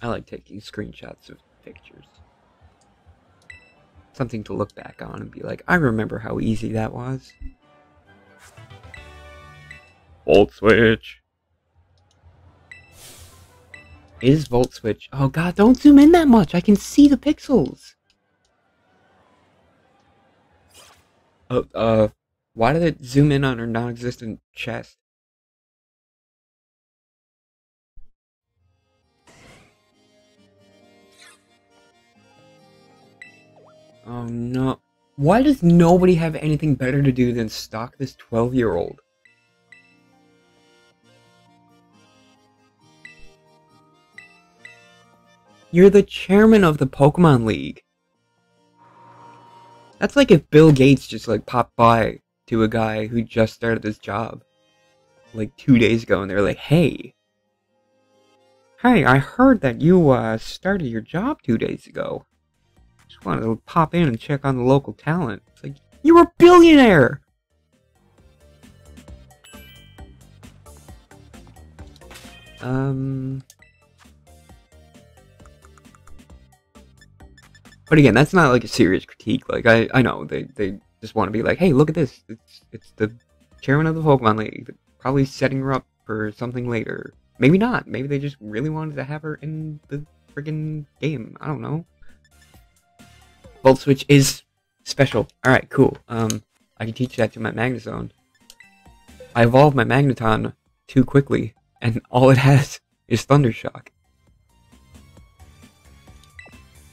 I like taking screenshots of pictures. Something to look back on and be like, I remember how easy that was. Volt switch. Is volt switch? Oh god, don't zoom in that much. I can see the pixels. Oh, uh, why did it zoom in on her non-existent chest? Oh no. Why does nobody have anything better to do than stalk this 12 year old? You're the chairman of the Pokemon League. That's like if Bill Gates just like popped by to a guy who just started this job like two days ago and they're like, hey, hey, I heard that you uh, started your job two days ago. Just wanted to pop in and check on the local talent. It's like, you're a billionaire! Um... But again, that's not like a serious critique. Like I, I know they, they just want to be like, hey, look at this. It's it's the chairman of the Pokemon League, probably setting her up for something later. Maybe not. Maybe they just really wanted to have her in the friggin' game. I don't know. Volt Switch is special. Alright, cool. Um, I can teach that to my Magnezone. I evolved my Magneton too quickly, and all it has is Thundershock.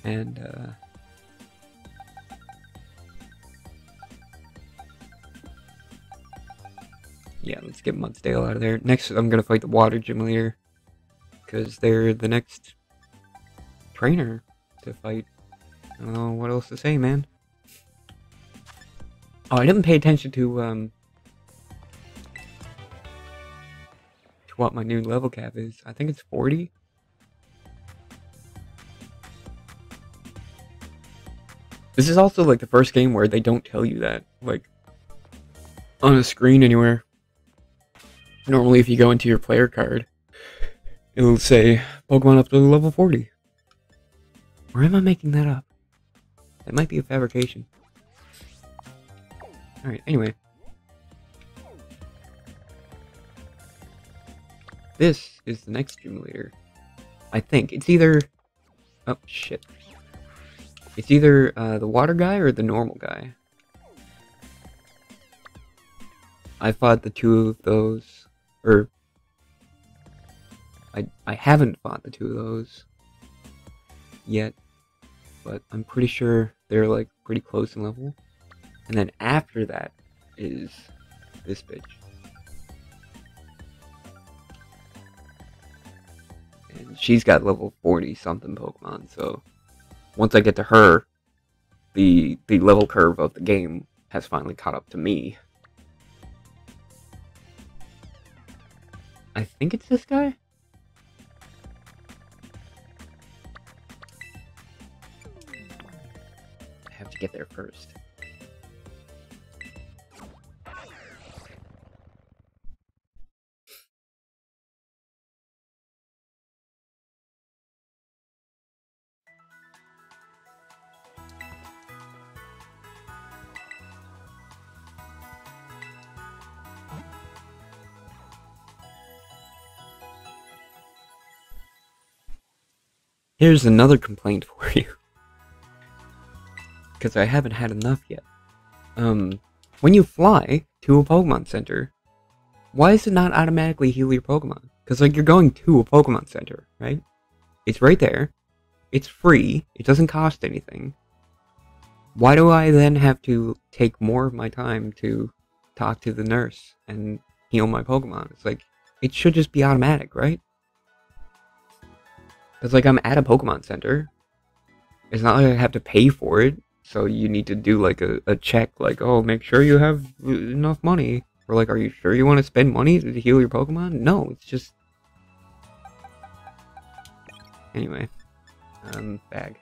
And, uh... Yeah, let's get Mudsdale out of there. Next, I'm gonna fight the Water Gym Leader. Because they're the next trainer to fight. I don't know what else to say, man. Oh, I didn't pay attention to, um... To what my new level cap is. I think it's 40? This is also, like, the first game where they don't tell you that. Like, on a screen anywhere. Normally, if you go into your player card, it'll say Pokemon up to level 40. Or am I making that up? It might be a fabrication. Alright, anyway. This is the next gym leader. I think. It's either... Oh, shit. It's either uh, the water guy or the normal guy. I fought the two of those, or I I haven't fought the two of those yet, but I'm pretty sure they're like pretty close in level. And then after that is this bitch. And she's got level 40 something Pokemon, so once I get to her, the the level curve of the game has finally caught up to me. I think it's this guy? Get there first. Here's another complaint for you. Because I haven't had enough yet. Um, when you fly to a Pokemon Center, why is it not automatically heal your Pokemon? Because, like, you're going to a Pokemon Center, right? It's right there. It's free. It doesn't cost anything. Why do I then have to take more of my time to talk to the nurse and heal my Pokemon? It's like, it should just be automatic, right? Because, like, I'm at a Pokemon Center. It's not like I have to pay for it. So you need to do, like, a, a check. Like, oh, make sure you have enough money. Or, like, are you sure you want to spend money to heal your Pokemon? No, it's just... Anyway. Um, bag.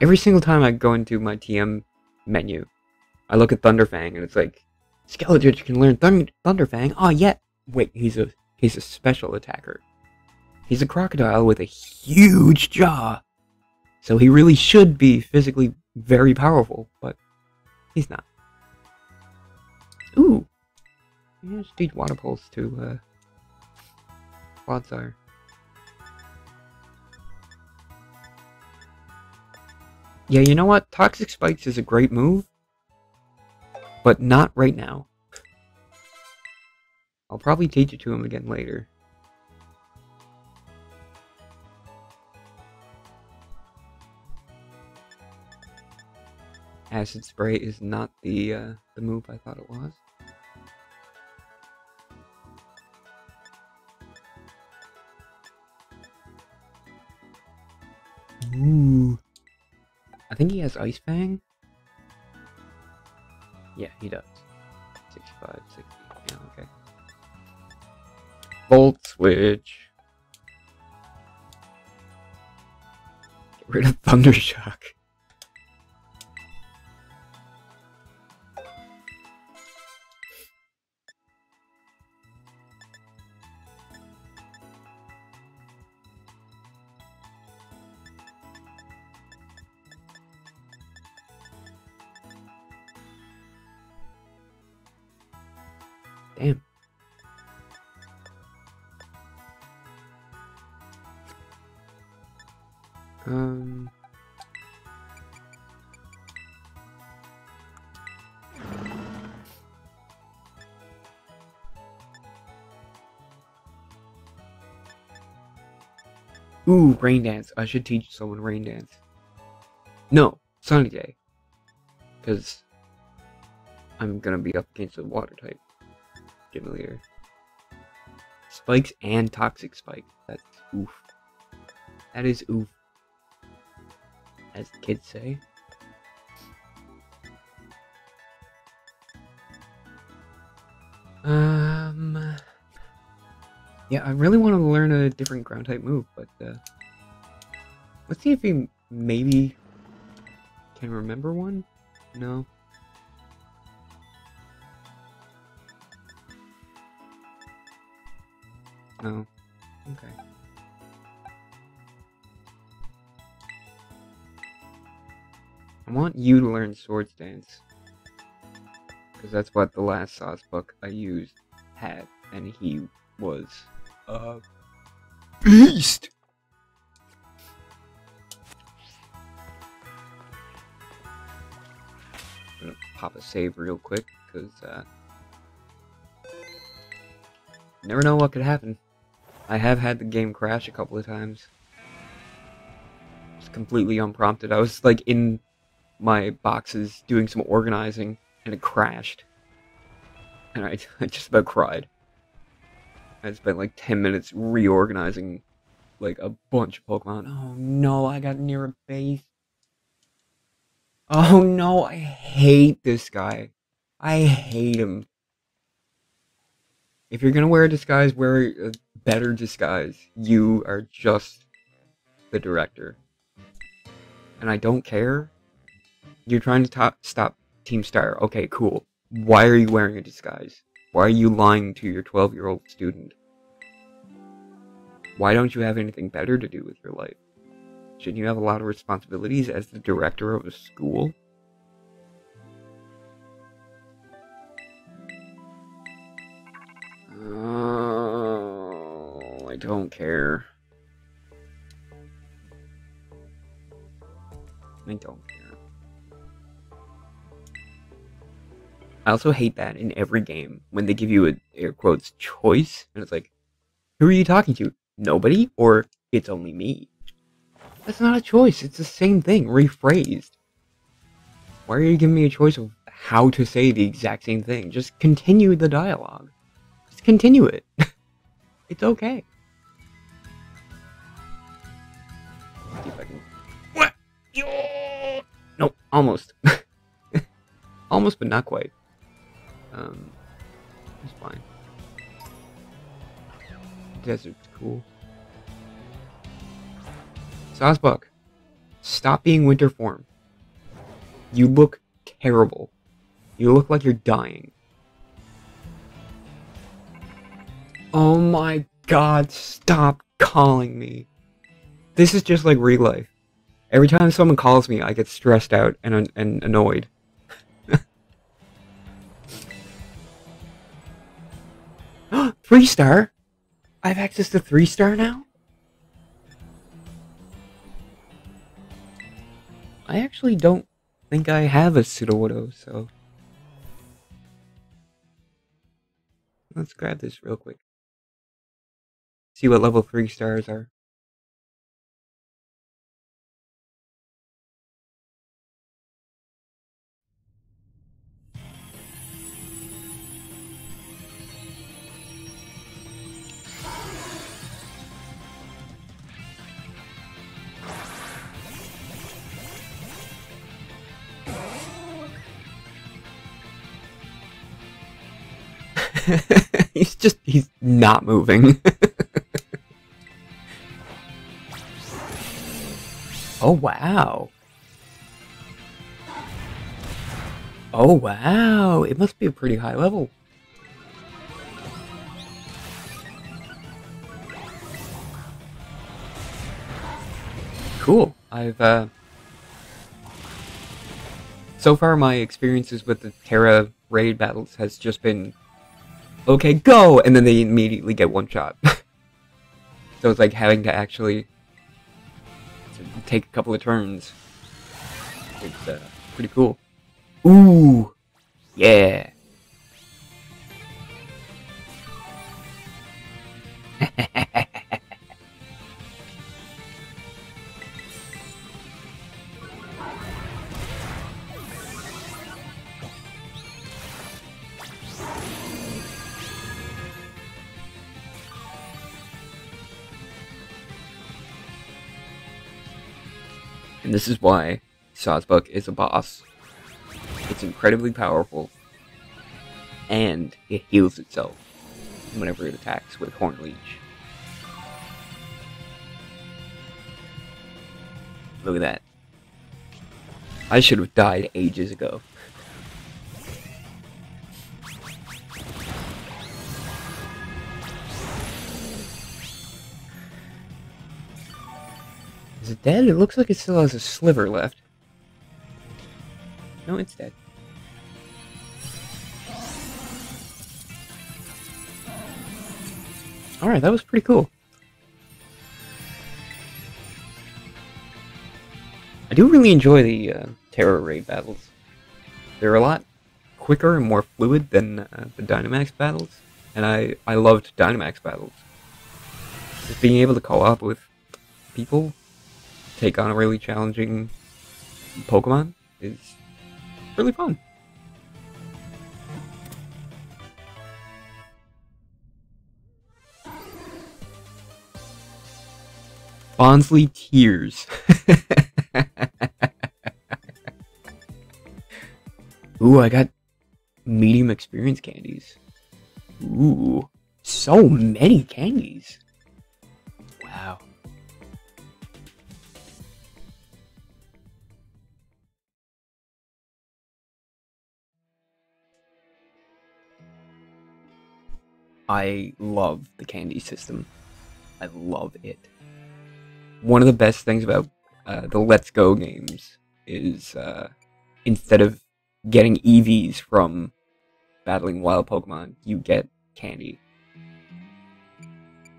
Every single time I go into my TM menu, I look at Thunderfang and it's like, Skeledirge can learn Thund Thunderfang. Oh yeah. Wait, he's a he's a special attacker. He's a crocodile with a huge jaw. So he really should be physically very powerful, but he's not. Ooh. Yeah, just need water pulse to uh Quagsire. Yeah, you know what? Toxic Spikes is a great move, but not right now. I'll probably teach it to him again later. Acid Spray is not the uh, the move I thought it was. Ooh. I think he has Ice Fang. Yeah, he does. 65, 60. Yeah, okay. Volt switch. Get rid of Thundershock. Damn. Ooh, rain dance. I should teach someone rain dance. No, sunny day. Because I'm gonna be up against a water type. Glimmora. Spikes and toxic spike. That's oof. That is oof. As the kids say. Yeah, I really want to learn a different ground type move, but uh, let's see if he maybe can remember one. No. No. Okay. I want you to learn Swords Dance. Because that's what the last Sawsbuck I used had, and he was a beast! I'm gonna pop a save real quick, because, uh... Never know what could happen. I have had the game crash a couple of times. It's completely unprompted. I was like in my boxes doing some organizing and it crashed. And I, I just about cried. I spent like 10 minutes reorganizing like a bunch of Pokemon. Oh no, I got near a base. Oh no, I hate this guy. I hate him. If you're gonna wear a disguise, wear a better disguise. You are just the director. And I don't care. You're trying to top, stop Team Star. Okay, cool. Why are you wearing a disguise? Why are you lying to your 12 year old student? Why don't you have anything better to do with your life? Shouldn't you have a lot of responsibilities as the director of a school? Oh, I don't care. I don't care. I also hate that in every game when they give you a air quotes choice and it's like, who are you talking to? Nobody or it's only me. That's not a choice. It's the same thing rephrased. Why are you giving me a choice of how to say the exact same thing? Just continue the dialogue. Just continue it. it's okay. Let's see if I can. What? Nope, almost. almost, but not quite. Um, it's fine. Desert's cool. Sawsbuck, stop being winter form. You look terrible. You look like you're dying. Oh my god, stop calling me. This is just like real life. Every time someone calls me, I get stressed out and, and annoyed. Three star? I have access to three star now? I actually don't think I have a Sudowoodo, so... Let's grab this real quick. See what level 3 stars are. he's just, he's not moving. oh, wow. Oh, wow. It must be a pretty high level. Cool. I've, uh... So far, my experiences with the Tera raid battles has just been okay, go! And then they immediately get one shot. so it's like having to actually take a couple of turns. It's uh, pretty cool. Ooh! Yeah! And this is why Sawsbuck is a boss. It's incredibly powerful, and it heals itself whenever it attacks with Horn Leech. Look at that. I should have died ages ago. Dead? It looks like it still has a sliver left. No, it's dead. Alright, that was pretty cool. I do really enjoy the uh, Tera Raid battles. They're a lot quicker and more fluid than uh, the Dynamax battles, and I, I loved Dynamax battles. Just being able to co-op with people take on a really challenging Pokemon is really fun. Bonsly Tears. Ooh, I got medium experience candies. Ooh, so many candies. Wow. I love the candy system. I love it. One of the best things about uh, the Let's Go games is uh, instead of getting EVs from battling wild Pokemon, you get candy.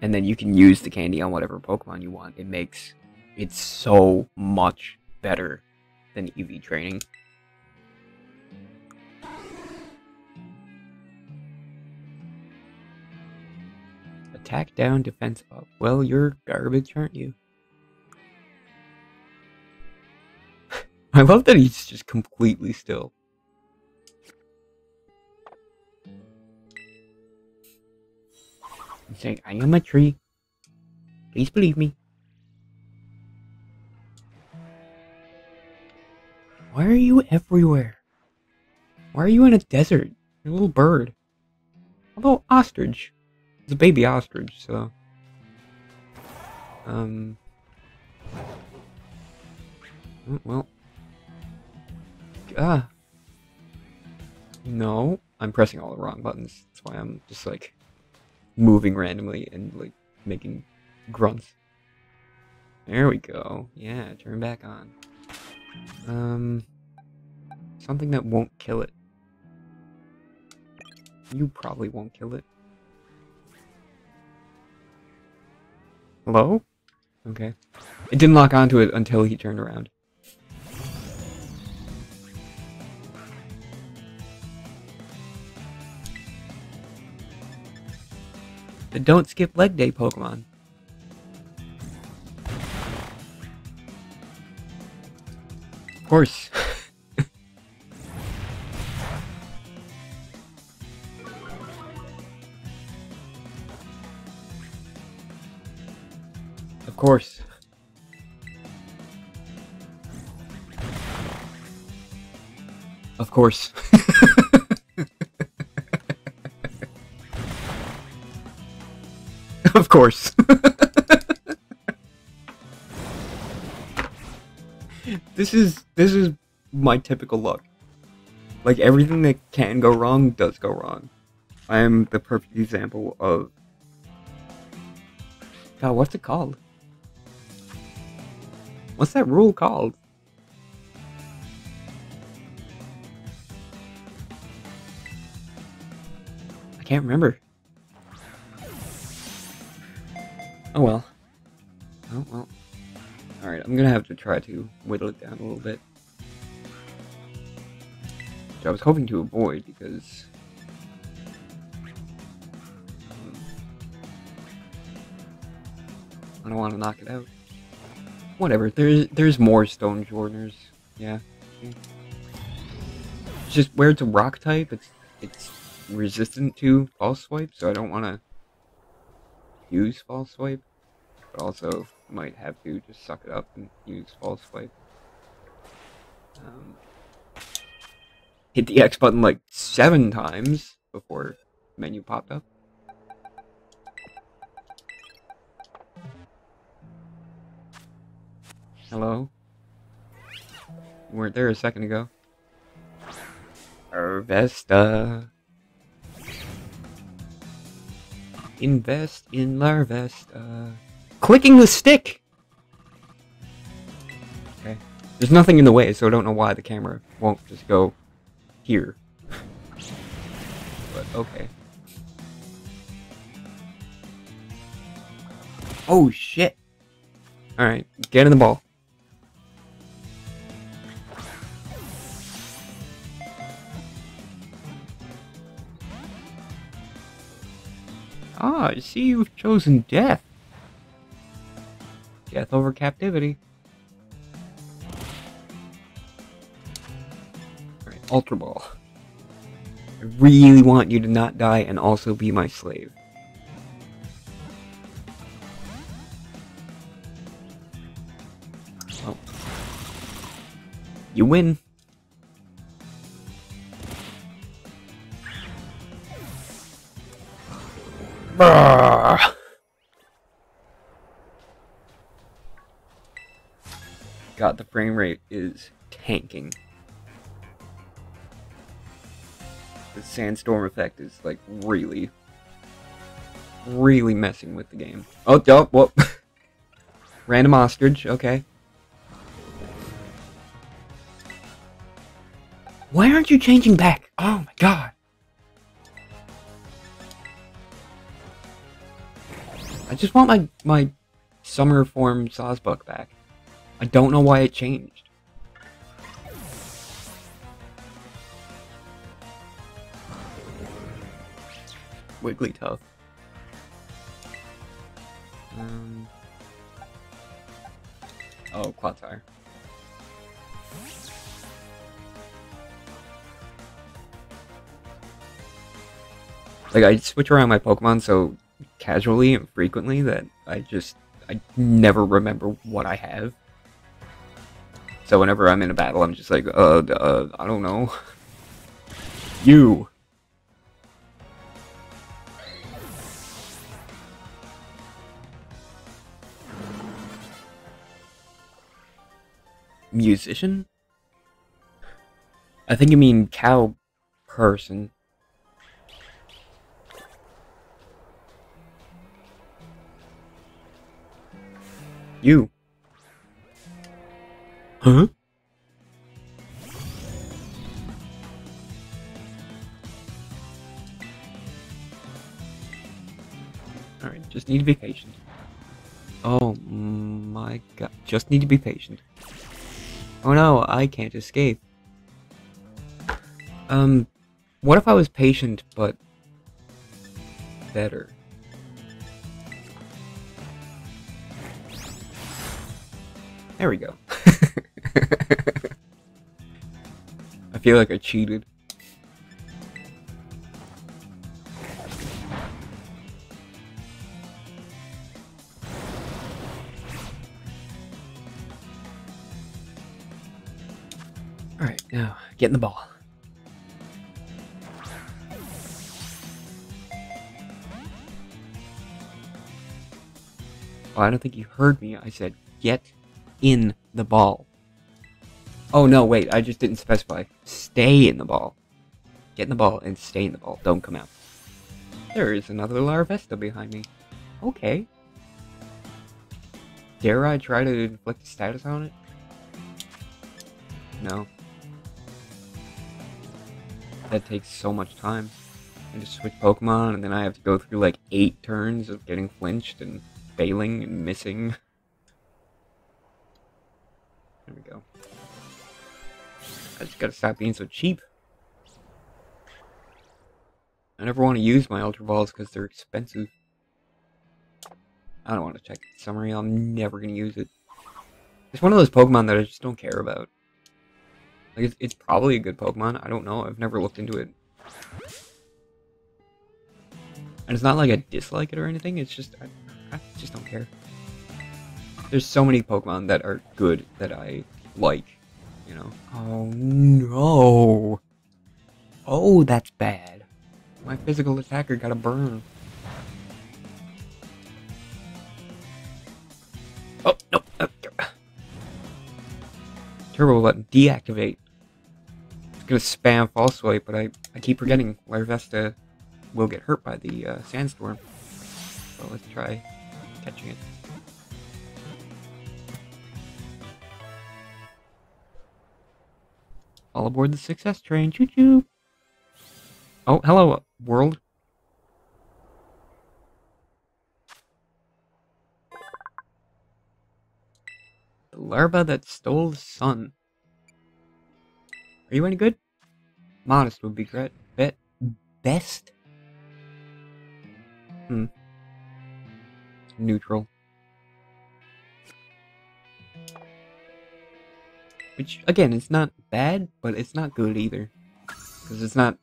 And then you can use the candy on whatever Pokemon you want. It makes it so much better than EV training. Attack down, defense up. Well, you're garbage, aren't you? I love that he's just completely still. He's saying, I am a tree. Please believe me. Why are you everywhere? Why are you in a desert? You're a little bird. Although ostrich. It's a baby ostrich, so. Um. oh, Well. Ah. No. I'm pressing all the wrong buttons. That's why I'm just like moving randomly and like making grunts. There we go. Yeah, turn back on. Um, something that won't kill it. You probably won't kill it. Hello? Okay. It didn't lock onto it until he turned around. The don't skip leg day Pokemon. Of course. Course. Of course. of course. this is this is my typical luck. Like everything that can go wrong does go wrong. I am the perfect example of God, what's it called? What's that rule called? I can't remember. Oh well. Oh well. Alright, I'm gonna have to try to whittle it down a little bit. Which I was hoping to avoid because. um, I don't want to knock it out. Whatever. There's there's more Stonjourners. Yeah. It's just where it's a rock type. It's it's resistant to false swipe, so I don't want to use false swipe, but also might have to just suck it up and use false swipe. Um, hit the X button like seven times before menu popped up. Hello? You weren't there a second ago. Larvesta. Uh, invest in Larvesta. Uh. Clicking the stick! Okay. There's nothing in the way, so I don't know why the camera won't just go here. but okay. Oh shit! Alright, get in the ball. Ah, I see you've chosen death. Death over captivity. Alright, Ultra Ball. I really want you to not die and also be my slave. Well, you win. God, the frame rate is tanking. The sandstorm effect is like really really messing with the game. Oh, oh, whoop. Random ostrich, okay. Why aren't you changing back? Oh my god. Just want my, my summer form Sawsbuck back. I don't know why it changed. Wigglytuff. Um. Oh, Clodsire. Like, I switch around my Pokemon so casually and frequently that I just, I never remember what I have. So whenever I'm in a battle, I'm just like, uh, uh I don't know. you! musician? I think you mean cow person. You. Huh? Alright, just need to be patient. Oh my god, just need to be patient. Oh no, I can't escape. Um, what if I was patient, but better? There we go. I feel like I cheated. Alright, now, get in the ball. Oh, I don't think you heard me. I said, get in the ball. Oh, no, wait, I just didn't specify. Stay in the ball. Get in the ball and stay in the ball. Don't come out. There is another Larvesta behind me. Okay. Dare I try to inflict a status on it? No. That takes so much time. I just switch Pokemon, and then I have to go through like eight turns of getting flinched and failing and missing. There we go. I just gotta stop being so cheap. I never want to use my Ultra Balls because they're expensive. I don't want to check the summary, I'm never gonna use it. It's one of those Pokemon that I just don't care about. Like, it's, it's probably a good Pokemon. I don't know. I've never looked into it. And it's not like I dislike it or anything. It's just, I, I just don't care. There's so many Pokemon that are good that I like, you know. Oh, no. Oh, that's bad. My physical attacker got a burn. Oh, no. Turbo button, deactivate It's gonna spam false swipe, but I, I keep forgetting Larvesta will get hurt by the uh, sandstorm. So let's try catching it. All aboard the success train. Choo choo. Oh, hello, world. The larva that stole the sun. Are you any good? Modest would be great. Bet best. Hmm. Neutral. Which again, it's not bad, but it's not good either, because it's not,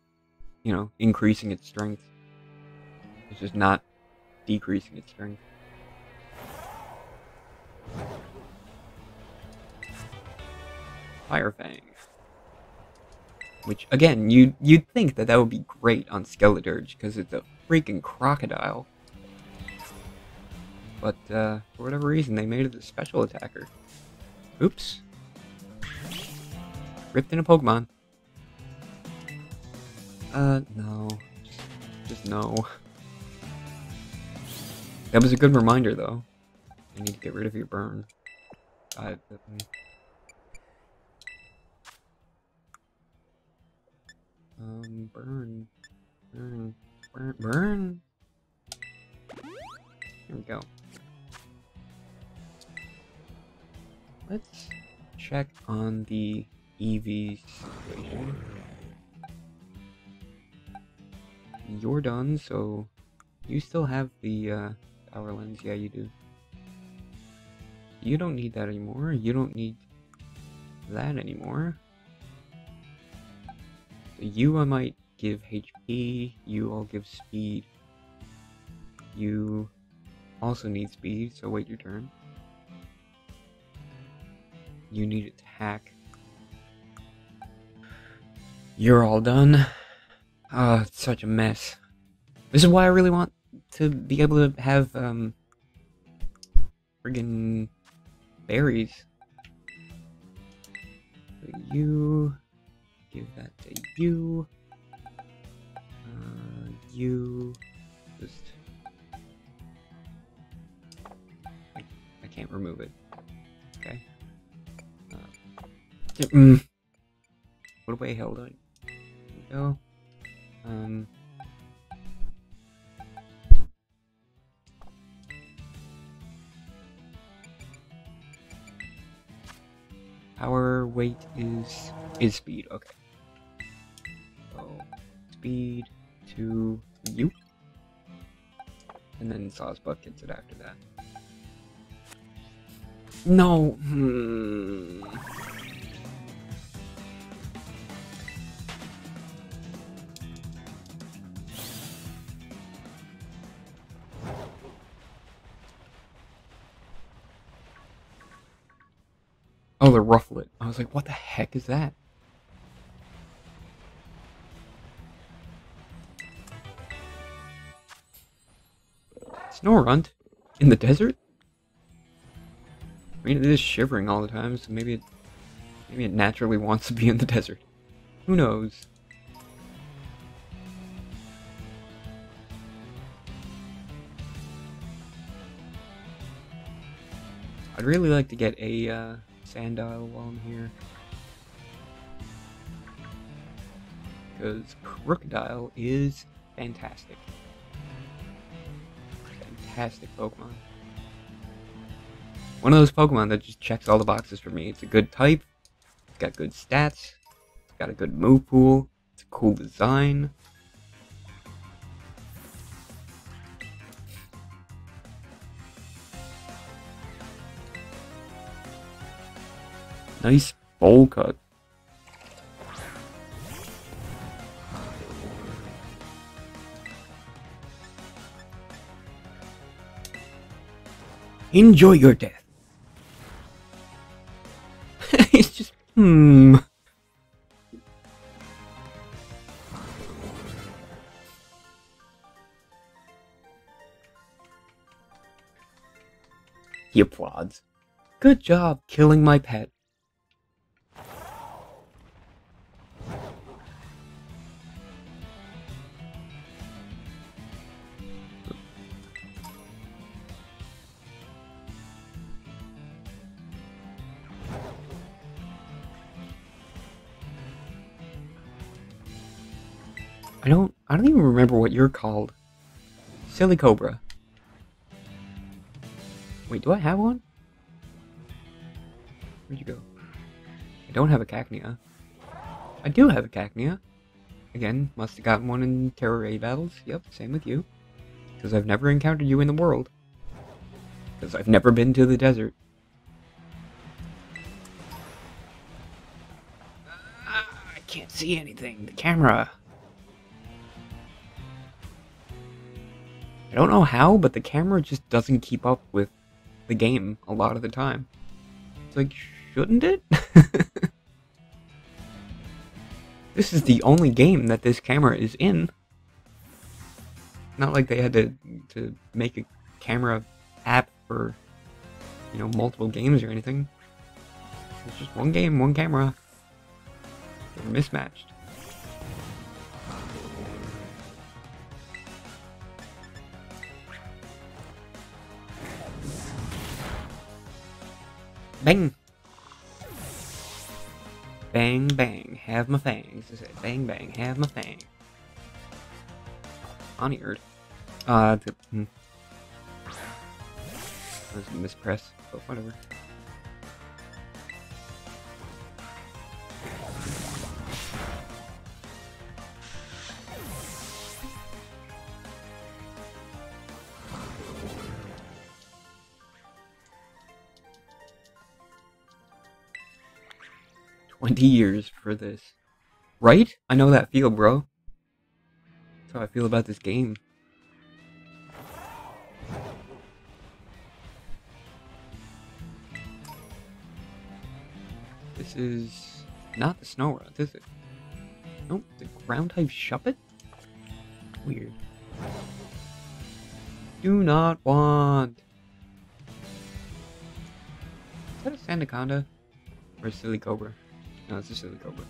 you know, increasing its strength. It's just not decreasing its strength. Fire Fang. Which, again, you, you'd think that that would be great on Skeledirge, because it's a freaking crocodile. But, uh, for whatever reason, they made it a special attacker. Oops. Ripped in a Pokemon. Uh, no. Just, no. That was a good reminder, though. I need to get rid of your burn. I, um, burn, burn, burn, burn. Here we go. Let's check on the EV. You're done, so you still have the uh, power lens. Yeah, you do. You don't need that anymore. You don't need that anymore. So you I might give HP, you I'll give speed. You also need speed, so wait your turn. You need attack. You're all done. Oh, it's such a mess. This is why I really want to be able to have, um, friggin' berries. you, give that to you. Uh, you, just, I, I can't remove it. Okay. Uh, mm. What away held on. Go. Um. Power weight is is speed. Okay. So speed to you, and then Sawsbuck gets it after that. No. Hmm. The rufflet. I was like, what the heck is that? Snorunt? In the desert? I mean, it is shivering all the time, so maybe it, maybe it naturally wants to be in the desert. Who knows? I'd really like to get a uh, Sandile while I'm here. Because Krookodile is fantastic. Fantastic Pokemon. One of those Pokemon that just checks all the boxes for me. It's a good type, it's got good stats, it's got a good move pool, it's a cool design. Nice bowl cut. Enjoy your death. it's just, hmm. He applauds. Good job killing my pet. I don't even remember what you're called. Silly Cobra. Wait, do I have one? Where'd you go? I don't have a Cacnea. I do have a Cacnea. Again, must have gotten one in Tera Raid battles. Yep, same with you. Because I've never encountered you in the world. Because I've never been to the desert. Ah, I can't see anything. The camera. I don't know how, but the camera just doesn't keep up with the game a lot of the time. It's like, shouldn't it? this is the only game that this camera is in. Not like they had to to make a camera app for you know multiple games or anything. It's just one game, one camera. They're mismatched. Bang! Bang, bang, have my fangs. Is it bang, bang, have my fang. fangs? Honored. Uh, the, hmm. That was mispress, but whatever. Twenty years for this. Right? I know that feel, bro. That's how I feel about this game. This is not the snow Snorunt, is it? Nope, the ground type Shuppet? Weird. Do not want. Is that a Sandaconda? Or a Silicobra? No, it's a Silicobra.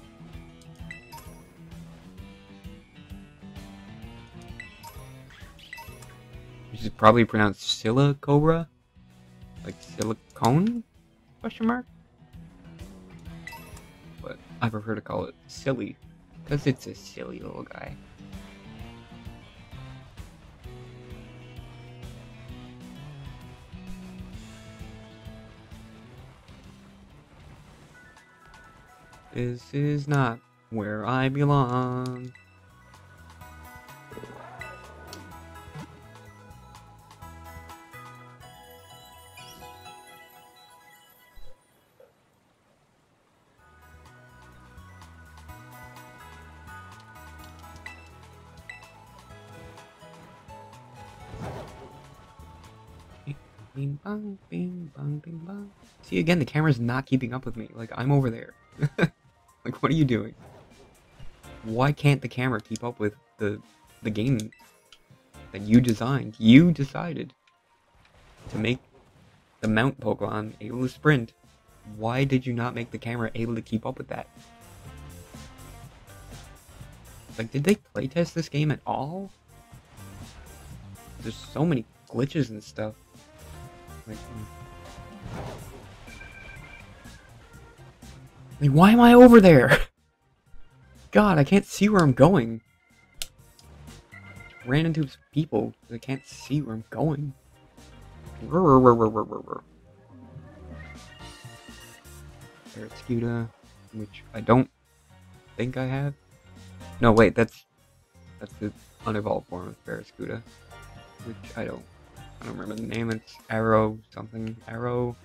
Which is probably pronounced Scylla Cobra? Like silicone? Question mark? But I prefer to call it silly. Because it's a silly little guy. This is not where I belong. Bing bong, bing bong, bing bong. See again, the camera's not keeping up with me. Like I'm over there. like what are you doing? Why can't the camera keep up with the the game that you designed? You decided to make the mount Pokemon able to sprint. Why did you not make the camera able to keep up with that? Like, did they playtest this game at all? There's so many glitches and stuff. Like, hmm. Like, why am I over there? God, I can't see where I'm going. Ran into people. I can't see where I'm going. Barraskewda, which I don't think I have. No, wait, that's that's the unevolved form of Barraskewda, which I don't I don't remember the name. It's Arrow something. Arrow.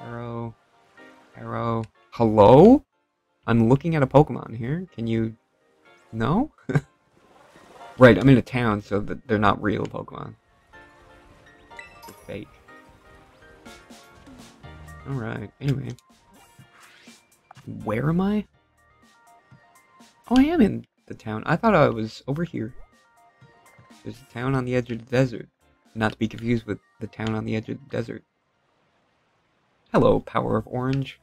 Arrow. Hello? I'm looking at a Pokemon here. Can you... No? right, I'm in a town, so they're not real Pokemon. They're fake. Alright, anyway. Where am I? Oh, I am in the town. I thought I was over here. There's a town on the edge of the desert. Not to be confused with the town on the edge of the desert. Hello, Power of Orange.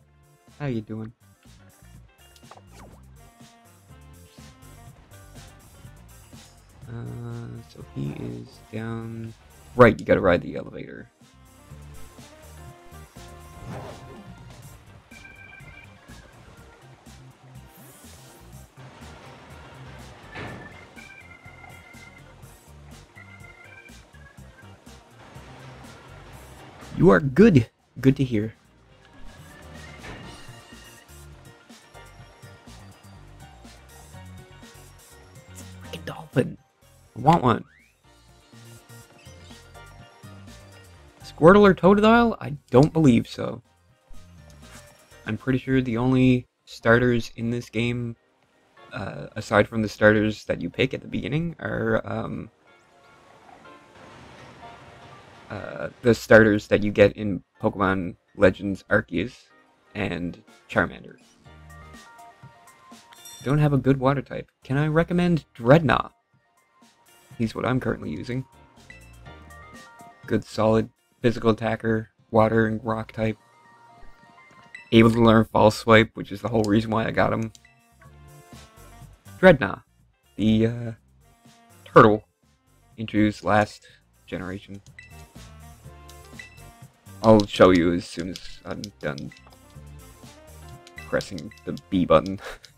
How you doing? Uh, so he is down... Right, you gotta ride the elevator. You are good. Good to hear. Want one. Squirtle or Totodile? I don't believe so. I'm pretty sure the only starters in this game, uh, aside from the starters that you pick at the beginning, are um, uh, the starters that you get in Pokemon Legends Arceus and Charmander. Don't have a good water type. Can I recommend He's what I'm currently using. Good solid physical attacker, water and rock type. Able to learn False Swipe, which is the whole reason why I got him. Drednaw, the uh, turtle introduced last generation. I'll show you as soon as I'm done pressing the B button.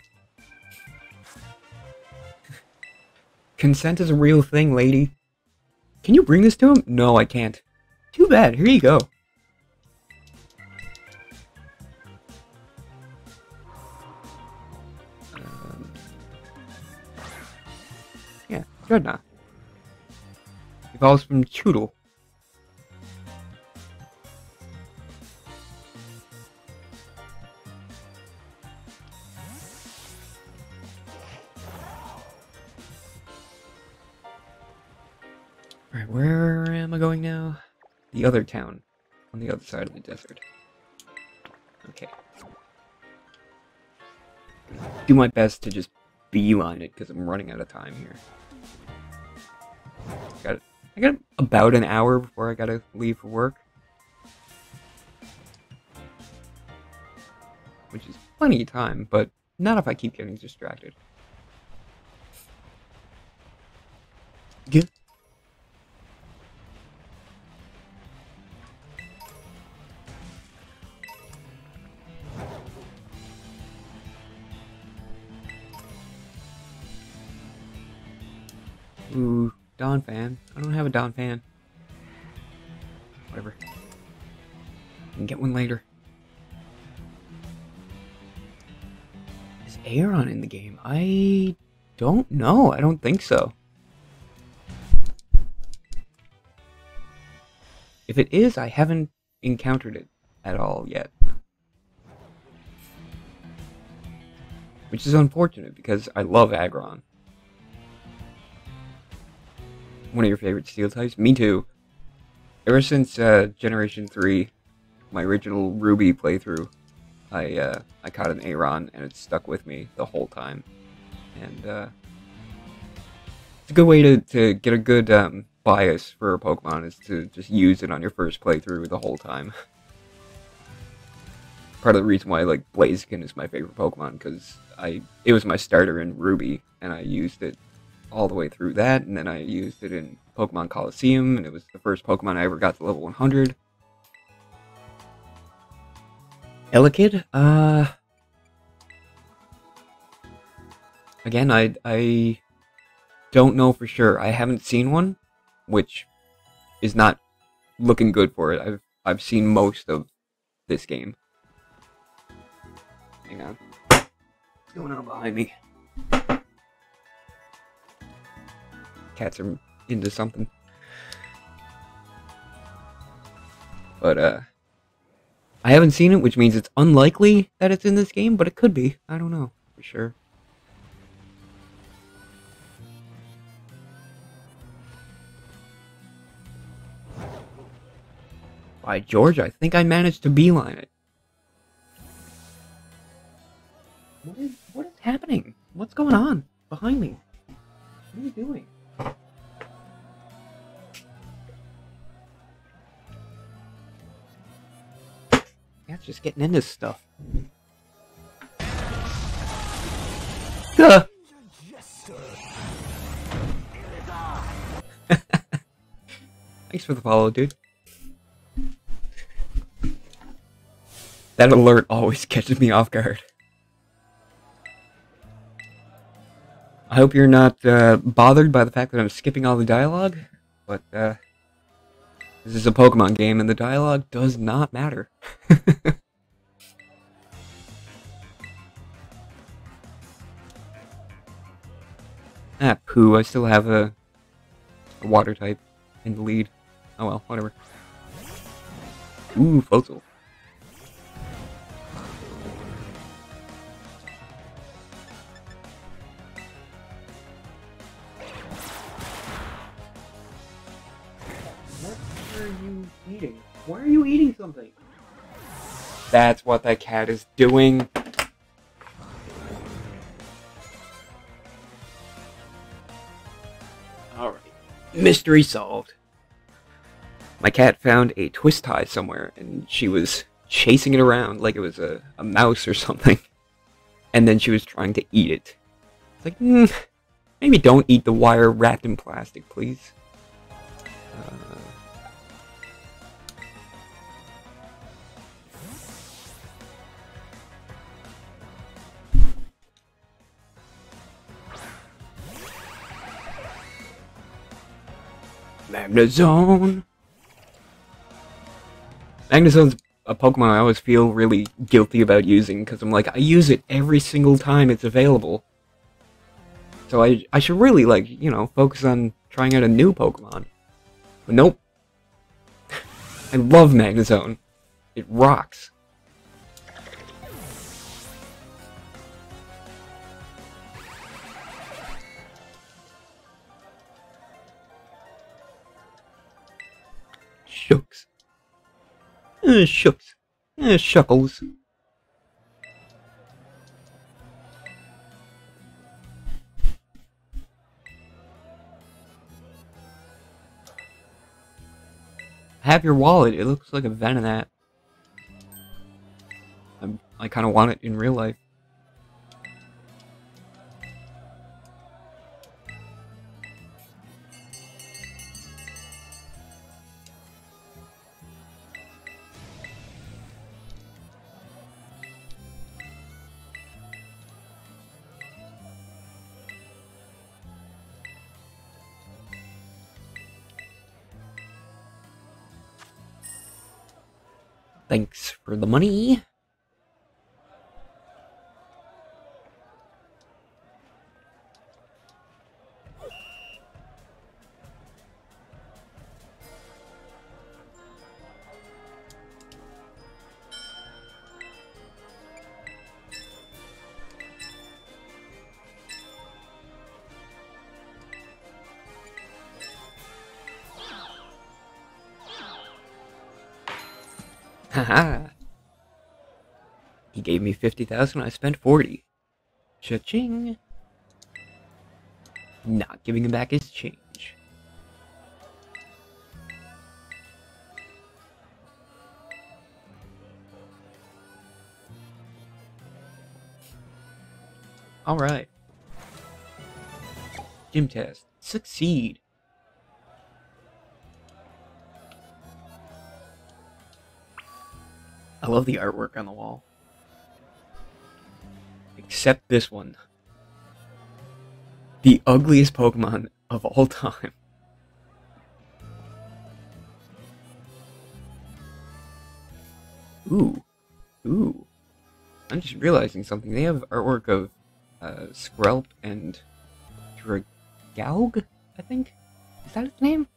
Consent is a real thing, lady. Can you bring this to him? No, I can't. Too bad. Here you go. Um, yeah, Drednaw. Evolves from Chewtle. Where am I going now? The other town. On the other side of the desert. Okay. Do my best to just beeline it, because I'm running out of time here. Got I got about an hour before I gotta leave for work. Which is plenty of time, but not if I keep getting distracted. Get Ooh, Donphan. I don't have a Donphan. Whatever. I can get one later. Is Aggron in the game? I don't know. I don't think so. If it is, I haven't encountered it at all yet. Which is unfortunate because I love Aggron. One of your favorite steel types? Me too. Ever since uh, Generation 3, my original Ruby playthrough, I uh, I caught an Aggron and it stuck with me the whole time. And uh, it's a good way to, to get a good um, bias for a Pokemon is to just use it on your first playthrough the whole time. Part of the reason why like Blaziken is my favorite Pokemon because I it was my starter in Ruby and I used it all the way through that, and then I used it in Pokemon Coliseum, and it was the first Pokemon I ever got to level 100. Elekid, uh... Again, I, I don't know for sure. I haven't seen one, which is not looking good for it. I've, I've seen most of this game. Hang on. What's going on behind me? Cats are into something. But, uh, I haven't seen it, which means it's unlikely that it's in this game, but it could be. I don't know for sure. By George, I think I managed to beeline it. What is, what is happening? What's going on behind me? What are you doing? Just getting into stuff. Thanks for the follow, dude. That alert always catches me off guard. I hope you're not uh, bothered by the fact that I'm skipping all the dialogue, but uh, this is a Pokemon game and the dialogue does not matter. ah, poo, I still have a, a water type in the lead. Oh well, whatever. Ooh, Fossil. Why are you eating something? That's what that cat is doing. Alright. Mystery solved. My cat found a twist tie somewhere, and she was chasing it around like it was a, a mouse or something. And then she was trying to eat it. It's like, mm, maybe don't eat the wire wrapped in plastic, please. Uh, Magnezone. Magnezone's a Pokemon I always feel really guilty about using because I'm like I use it every single time it's available. So I I should really like you know focus on trying out a new Pokemon. But nope. I love Magnezone. It rocks. Uh, shucks. Uh, shuckles. Have your wallet. It looks like a Venonat. I'm, I kind of want it in real life. Thanks for the money. 50,000, I spent 40. Cha-ching. Not giving him back his change. Alright. Gym test. Succeed. I love the artwork on the wall. Except this one. The ugliest Pokemon of all time. Ooh. Ooh. I'm just realizing something. They have artwork of uh, Skrelp and Dragalg, I think? Is that his name?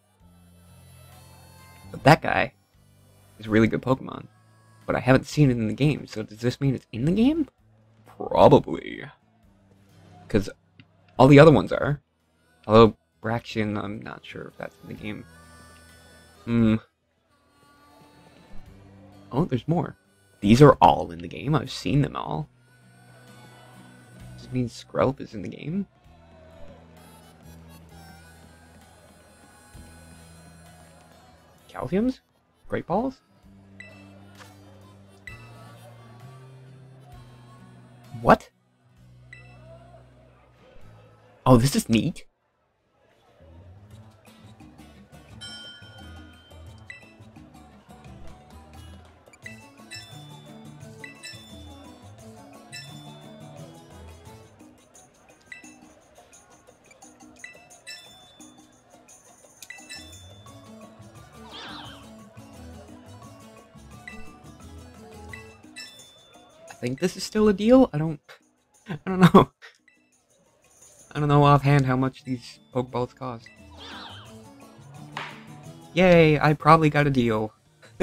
But that guy is a really good Pokemon but I haven't seen it in the game. So does this mean it's in the game? Probably. Because all the other ones are. Although Braixen, I'm not sure if that's in the game. Hmm. Oh, there's more. These are all in the game. I've seen them all. Does this mean Skrelp is in the game? Calciums? Great Balls? What? Oh, this is neat. Think this is still a deal. I don't, I don't know. I don't know offhand how much these Pokeballs cost. Yay, I probably got a deal.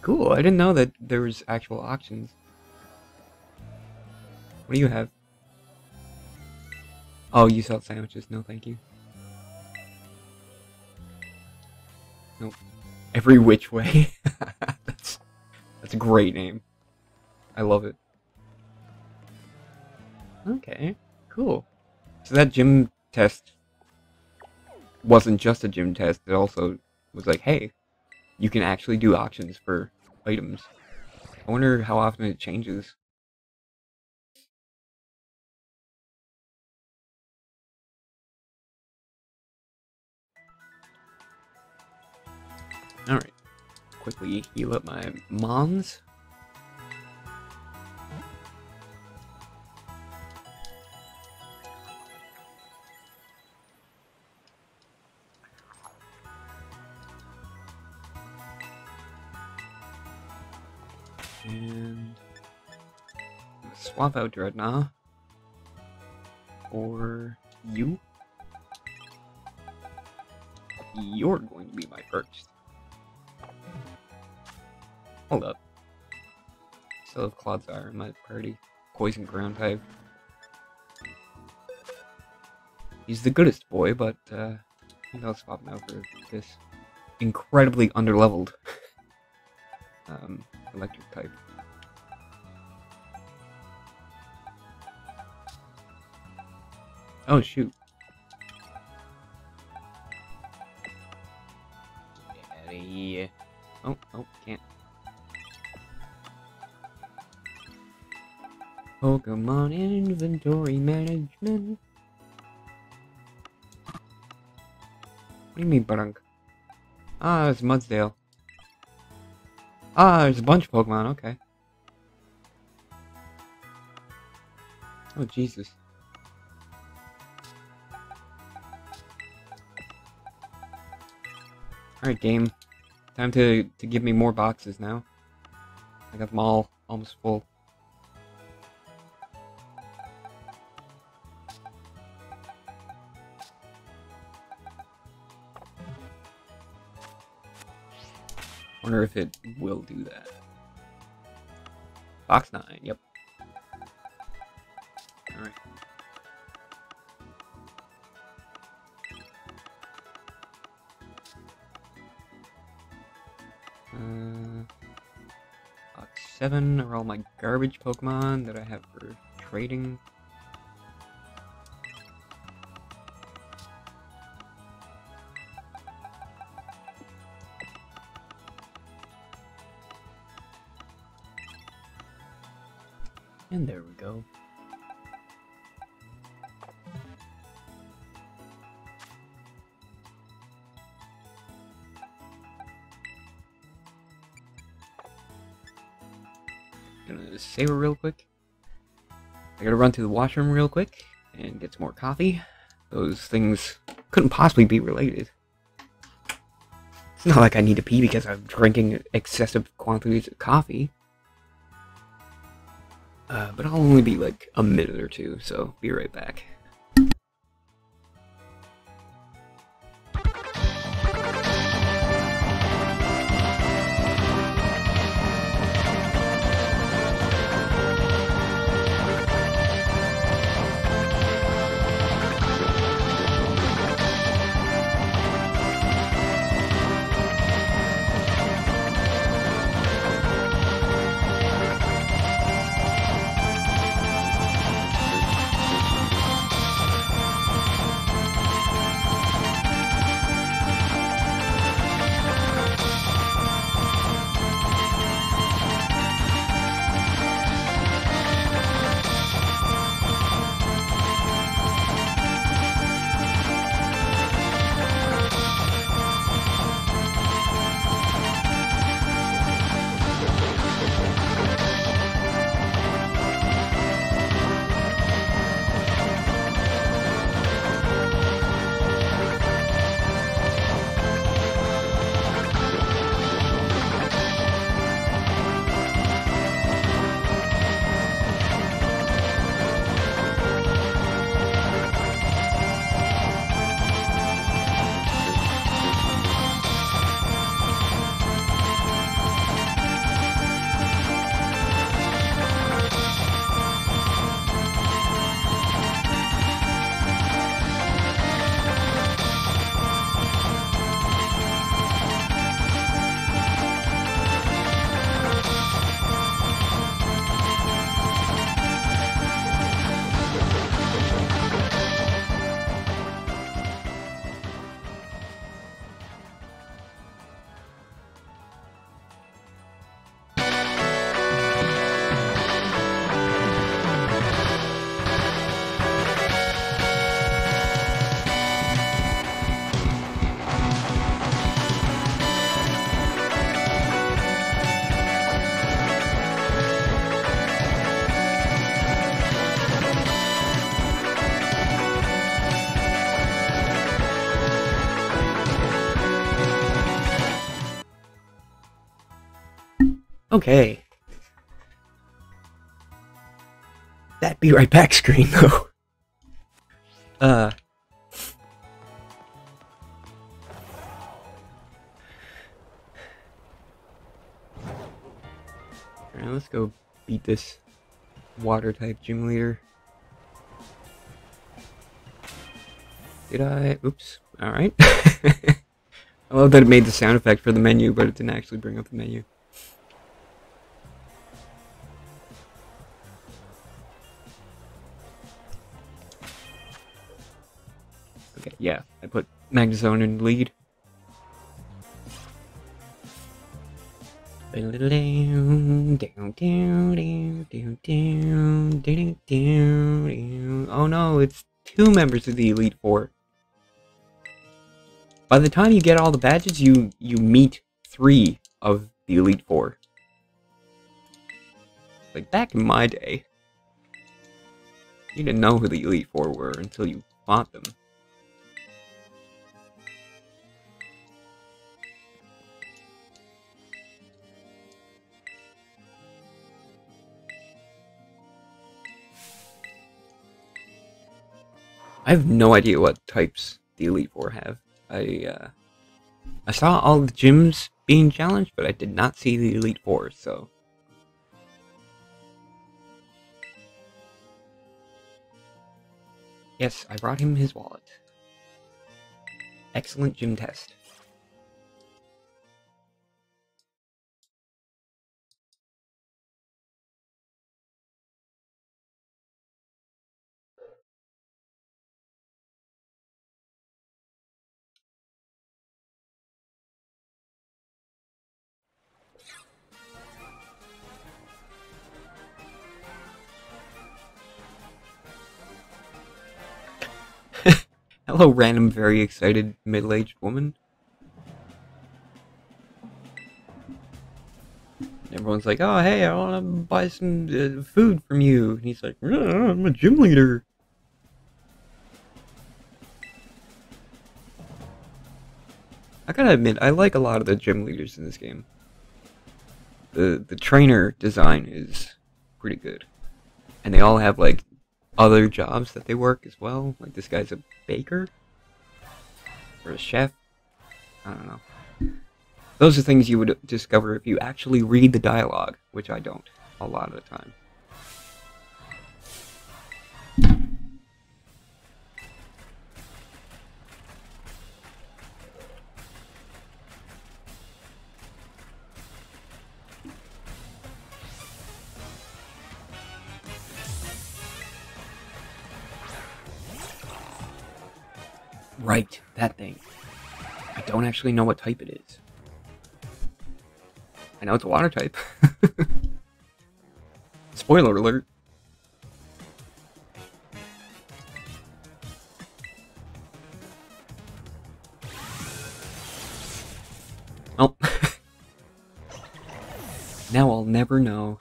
cool, I didn't know that there was actual auctions. What do you have? Oh, you sell sandwiches. No, thank you. Every which way. that's that's a great name. I love it. Okay, cool. So that gym test wasn't just a gym test, it also was like, hey, you can actually do auctions for items. I wonder how often it changes. Alright. Quickly heal up my mons. And swap out Drednaw or you. You're going to be my first. Hold up. Still have Clodsire in my party. Poison ground type. He's the goodest boy, but uh, I think I'll swap out for this incredibly underleveled um, electric type. Oh shoot. Yeah. Oh, oh, can't. Pokemon inventory management. What do you mean, Brunk? Ah, it's Mudsdale. Ah, there's a bunch of Pokemon, okay. Oh, Jesus. Alright, game. Time to, to give me more boxes now. I got them all almost full. Wonder if it will do that. Box 9, yep. Alright. Uh, box 7 are all my garbage Pokemon that I have for trading. Real quick. I gotta run to the washroom real quick and get some more coffee. Those things couldn't possibly be related. It's not like I need to pee because I'm drinking excessive quantities of coffee. Uh, but I'll only be like a minute or two, so be right back. Okay. that be right back screen though. Uh. Alright, let's go beat this water type gym leader. Did I? Oops. Alright. I love that it made the sound effect for the menu, but it didn't actually bring up the menu. Okay, yeah, I put Magnezone in lead. Oh no, it's two members of the Elite Four. By the time you get all the badges, you you meet three of the Elite Four. Like back in my day, you didn't know who the Elite Four were until you fought them. I have no idea what types the Elite Four have. I uh, I saw all the gyms being challenged, but I did not see the Elite Four, so. Yes, I brought him his wallet. Excellent gym test. Hello, random, very excited middle-aged woman. Everyone's like, oh, hey, I want to buy some uh, food from you. And he's like, I'm a gym leader. I gotta admit, I like a lot of the gym leaders in this game. The the trainer design is pretty good. And they all have like other jobs that they work as well. Like this guy's a baker or a chef. I don't know. Those are things you would discover if you actually read the dialogue, which I don't a lot of the time. Right, that thing. I don't actually know what type it is. I know it's a water type. Spoiler alert. Well, now I'll never know.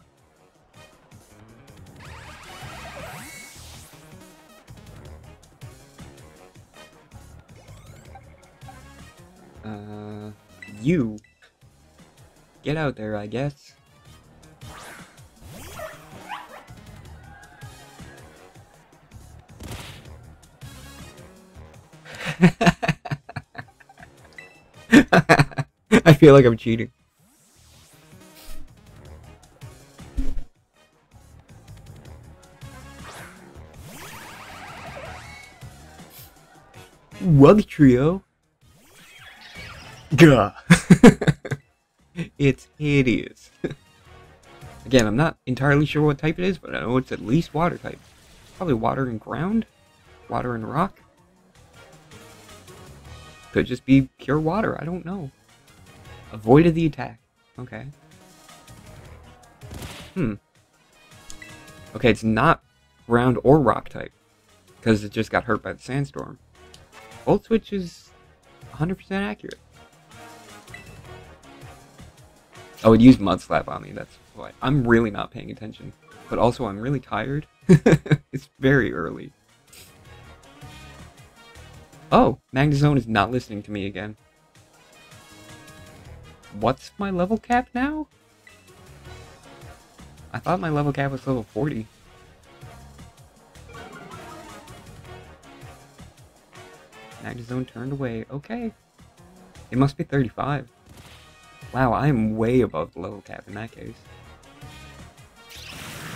Out there, I guess. I feel like I'm cheating. Wugtrio? Gah. it's hideous. Again, I'm not entirely sure what type it is, but I know it's at least water type. Probably water and ground? Water and rock? Could just be pure water, I don't know. Avoided the attack. Okay. Hmm. Okay, it's not ground or rock type. Because it just got hurt by the sandstorm. Volt switch is 100% accurate. I would use mud slap on me, that's why. I'm really not paying attention. But also, I'm really tired. it's very early. Oh, Magnezone is not listening to me again. What's my level cap now? I thought my level cap was level 40. Magnezone turned away. Okay. It must be 35. Wow, I am way above the level cap in that case.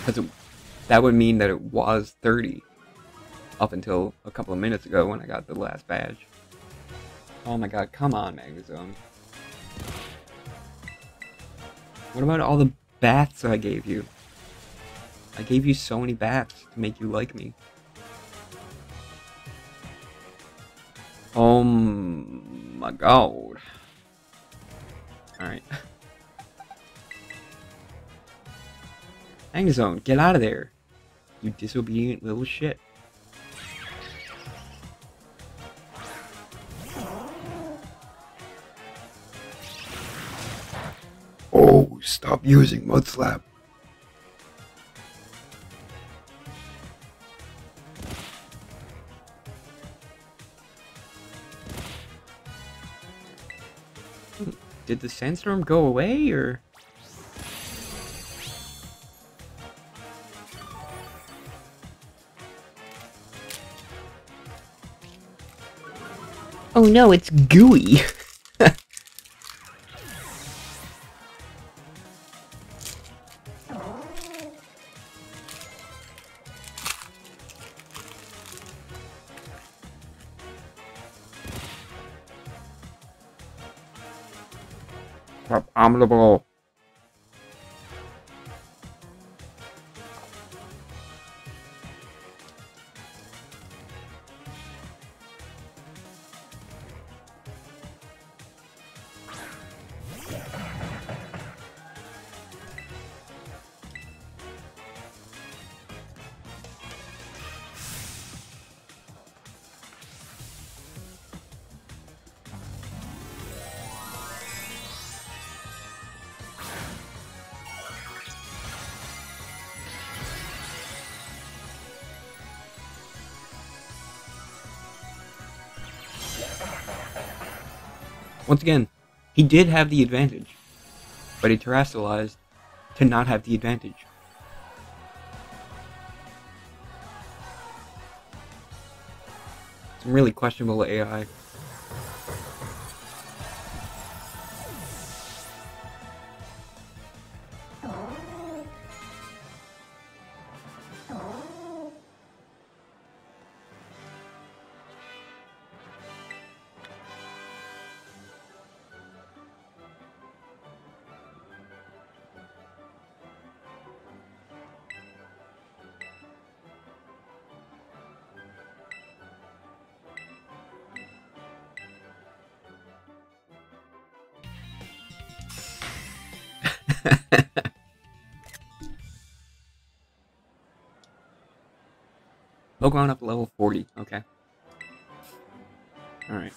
Because that would mean that it was 30 up until a couple of minutes ago when I got the last badge. Oh my god, come on, Magnezone. What about all the baths I gave you? I gave you so many baths to make you like me. Oh my god. Alright. Magnezone, get out of there. You disobedient little shit. Oh, stop using Mud Did the sandstorm go away, or...? Oh no, it's gooey! 他们都不够 Once again, he did have the advantage, but he terrestrialized to not have the advantage. Some really questionable AI. Pokemon up to level 40, okay. Alright.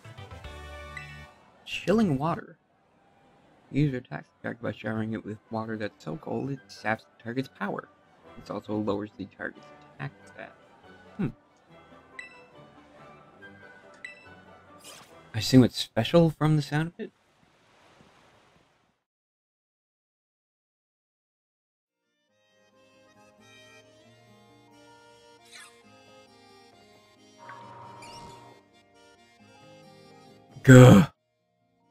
Chilling water. Use your attack attack by showering it with water that's so cold it saps the target's power. This also lowers the target's attack stat. Hmm. I assume it's special from the sound of it? Gah.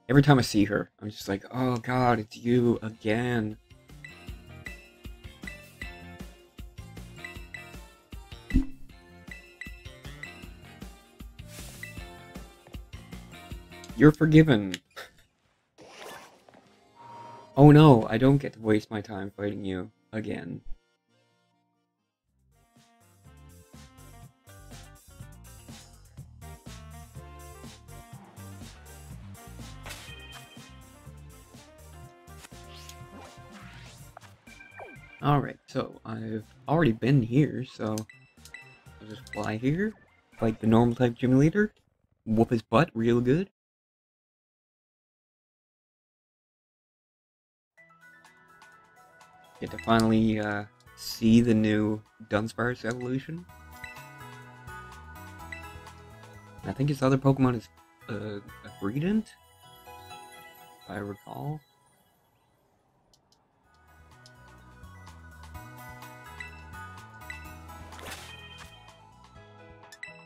Every time I see her, I'm just like, oh god, it's you again. You're forgiven. Oh no, I don't get to waste my time fighting you again. Alright, so I've already been here, so I'll just fly here, fight the normal type gym leader, whoop his butt real good. Get to finally uh, see the new Dunsparce evolution. I think his other Pokemon is uh, a Greedent, if I recall.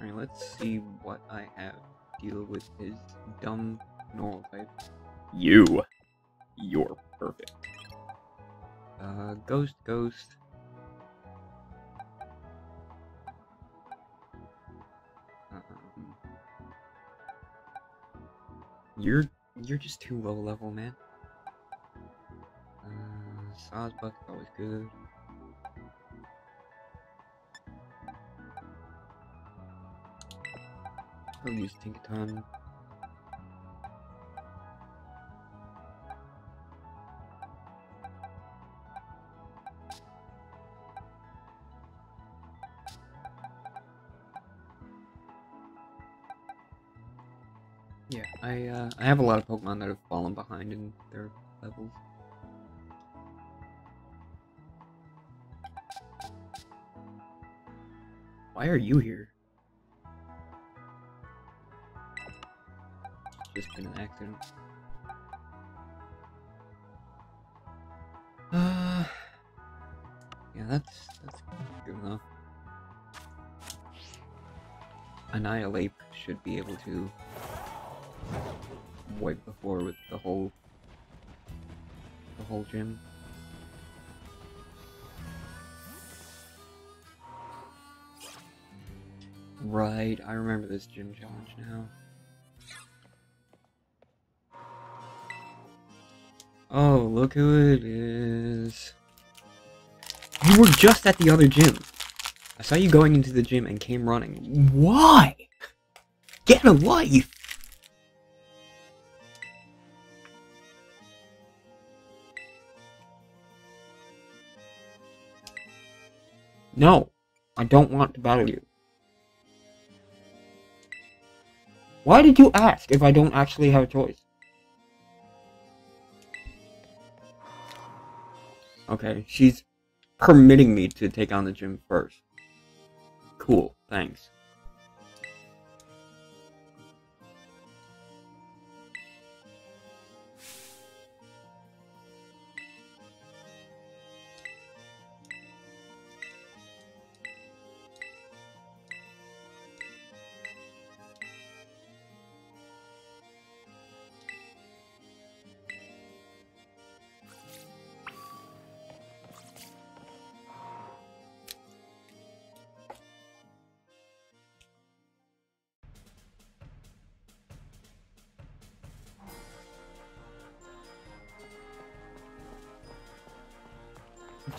Alright, let's see what I have deal with his dumb normal type. You. You're perfect. Uh, ghost, ghost. Um, you're you're just too low level, man. Uh, Sawsbuck is always good. I'll use Tinkaton. Yeah, I uh, I have a lot of Pokemon that have fallen behind in their levels. Why are you here? Just been an accident. Uh, yeah, that's that's good enough. Annihilape should be able to wipe the floor with the whole the whole gym. Right, I remember this gym challenge now. Oh, look who it is. You were just at the other gym. I saw you going into the gym and came running. Why? Get a life! No, I don't want to battle you. Why did you ask if I don't actually have a choice? Okay, she's permitting me to take on the gym first. Cool, thanks.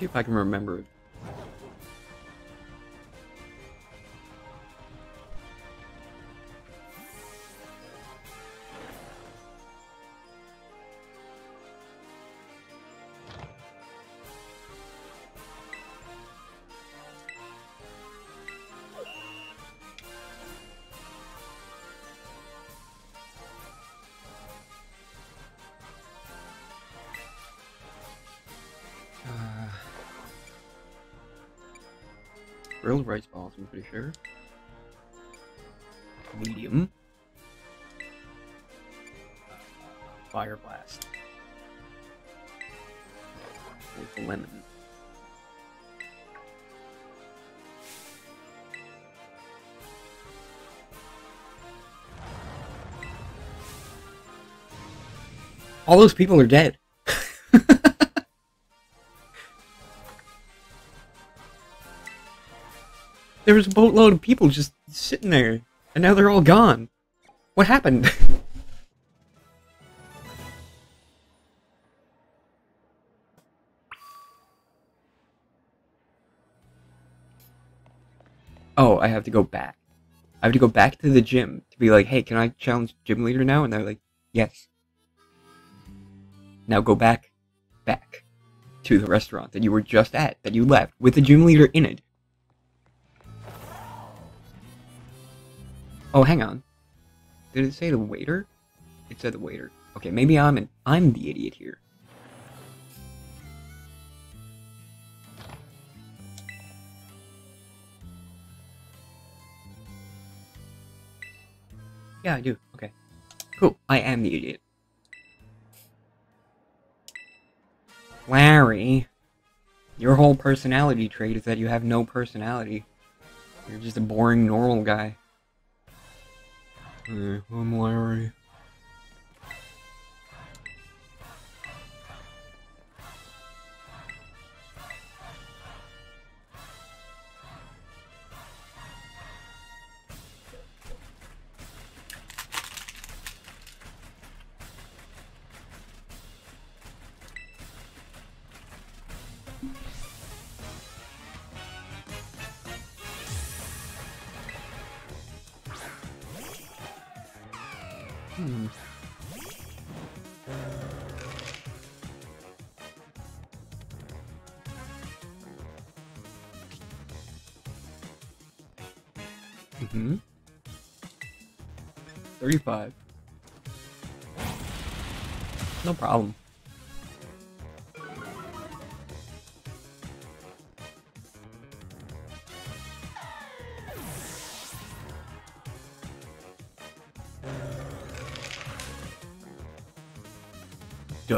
See if I can remember grilled rice balls, I'm pretty sure. Medium. Fire blast. With lemon. All those people are dead. There was a boatload of people just sitting there, and now they're all gone. What happened? oh, I have to go back. I have to go back to the gym to be like, hey, can I challenge gym leader now? And they're like, yes. Now go back, back to the restaurant that you were just at, that you left, with the gym leader in it. Oh, hang on. Did it say the waiter? It said the waiter. Okay, maybe I'm an I'm the idiot here. Yeah, I do. Okay. Cool. I am the idiot. Larry, your whole personality trait is that you have no personality. You're just a boring normal guy. Okay, I'm Larry.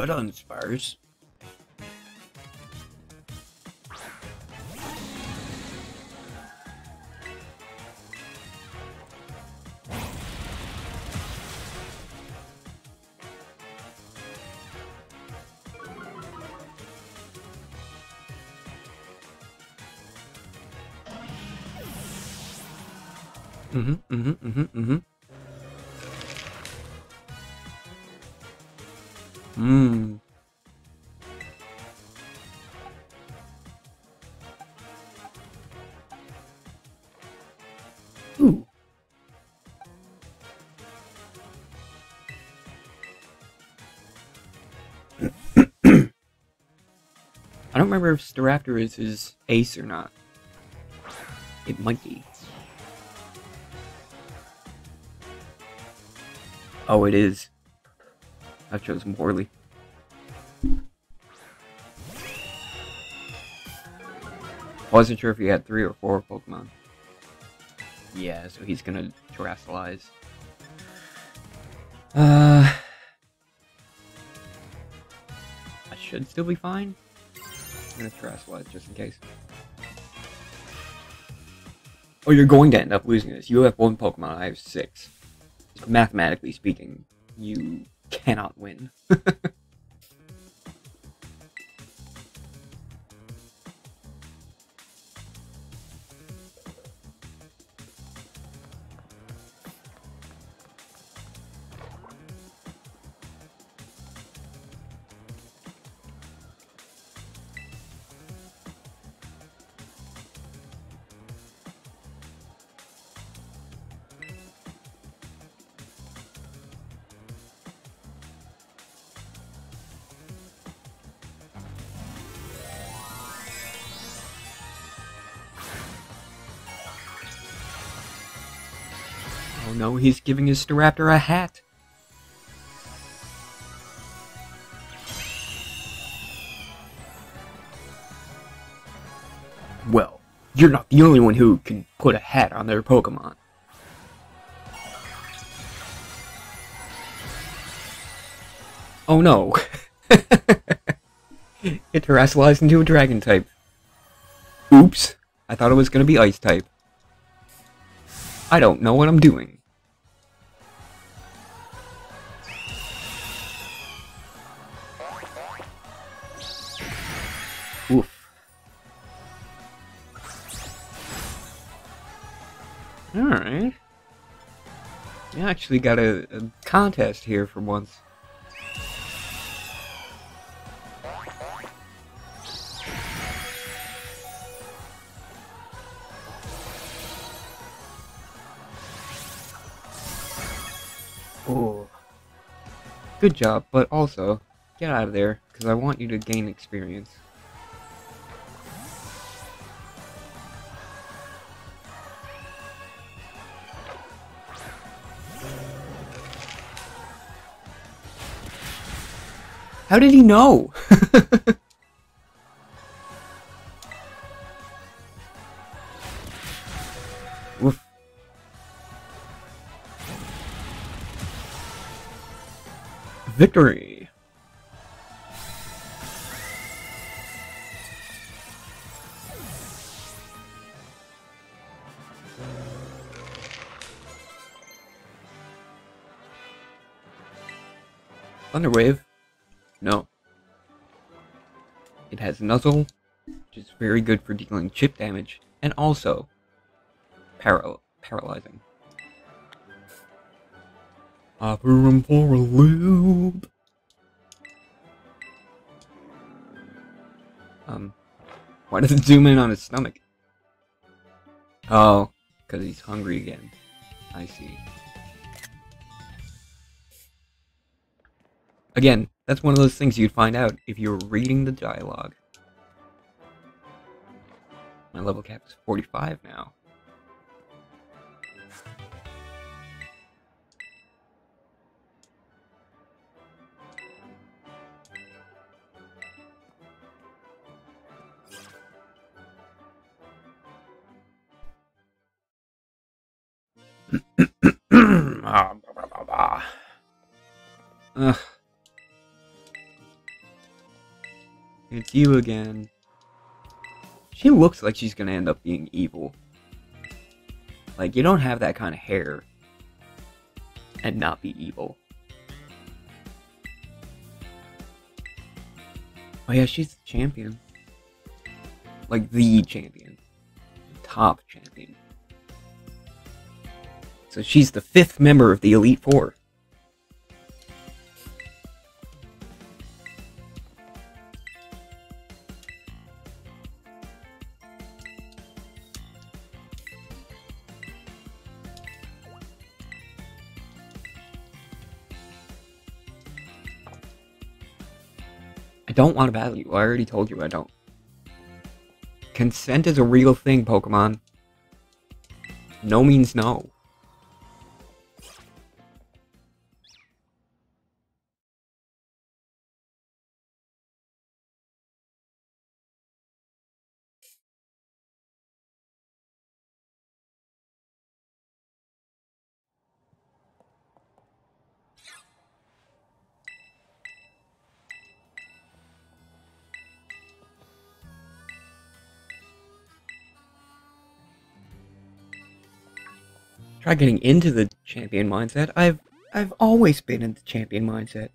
Dudunsparce. Mm-hmm, mm-hmm, mm-hmm, mm-hmm. Remember if Staraptor is his ace or not. It might be. Oh, it is. I chose Morley. Wasn't sure if he had three or four Pokemon. Yeah, so he's gonna Terastallize. Uh, I should still be fine. I'm gonna Terastallize just in case. Oh, you're going to end up losing this. You have one Pokemon, I have six. Mathematically speaking, you cannot win. he's giving his Staraptor a hat. Well, you're not the only one who can put a hat on their Pokemon. Oh no. it terrestrialized into a dragon type. Oops. I thought it was gonna be ice type. I don't know what I'm doing. Actually got a, a contest here for once. Ooh. Good job, but also, get out of there, because I want you to gain experience. How did he know? Woof. Victory! Nuzzle, which is very good for dealing chip damage, and also paral paralyzing. I threw him for a loop. Um, why does it zoom in on his stomach? Oh, because he's hungry again. I see. Again, that's one of those things you'd find out if you were reading the dialogue. My level cap is 45 now. Ah. Ugh. It's you again. She looks like she's gonna end up being evil. Like, you don't have that kind of hair and not be evil. Oh yeah, she's the champion. Like, the champion. The top champion. So she's the fifth member of the Elite Four. I don't want to battle you. I already told you I don't. Consent is a real thing, Pokemon. No means no. Try getting into the champion mindset. I've I've always been in the champion mindset.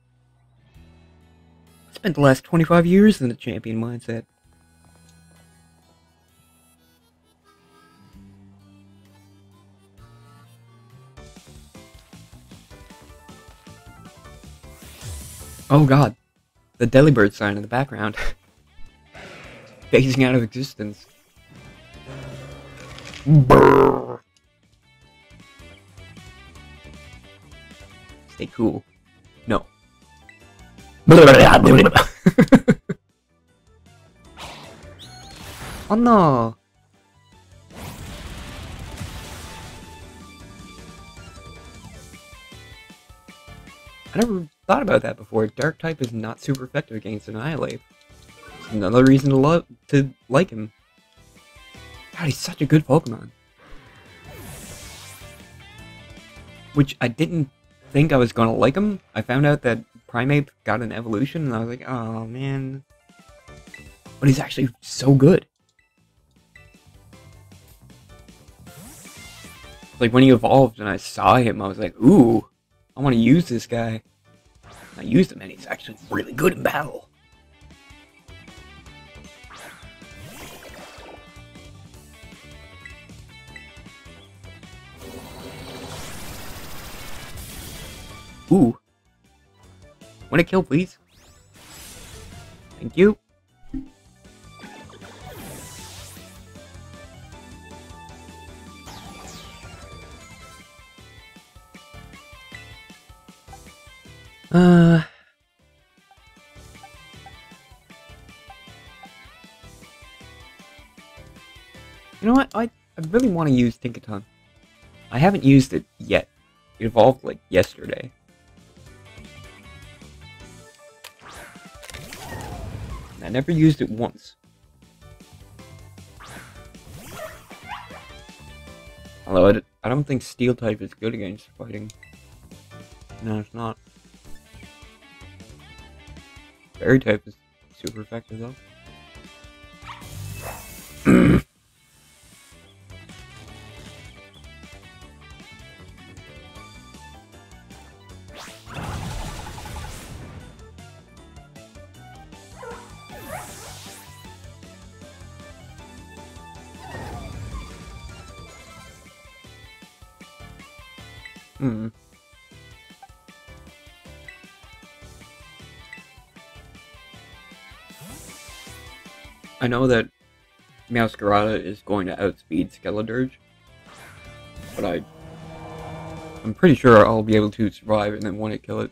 I Spent the last 25 years in the champion mindset. Oh god. The Delibird sign in the background. Phasing out of existence. Brrr. Stay cool. No. oh no. I never thought about that before. Dark type is not super effective against Annihilape. It's another reason to love to like him. God, he's such a good Pokemon. Which I didn't think I was gonna like him. I found out that Primeape got an evolution, and I was like, oh man. But he's actually so good. Like when he evolved and I saw him, I was like, ooh, I want to use this guy. I used him and he's actually really good in battle. Ooh. Want to kill, please? Thank you. Uh... You know what? I, I really want to use Tinkaton. I haven't used it yet. It evolved like yesterday. I never used it once. Although I don't think Steel type is good against fighting. No, it's not. Fairy type is super effective though. I know that Meowscarada is going to outspeed Skeledirge, but I, I'm pretty sure I'll be able to survive and then one hit kill it.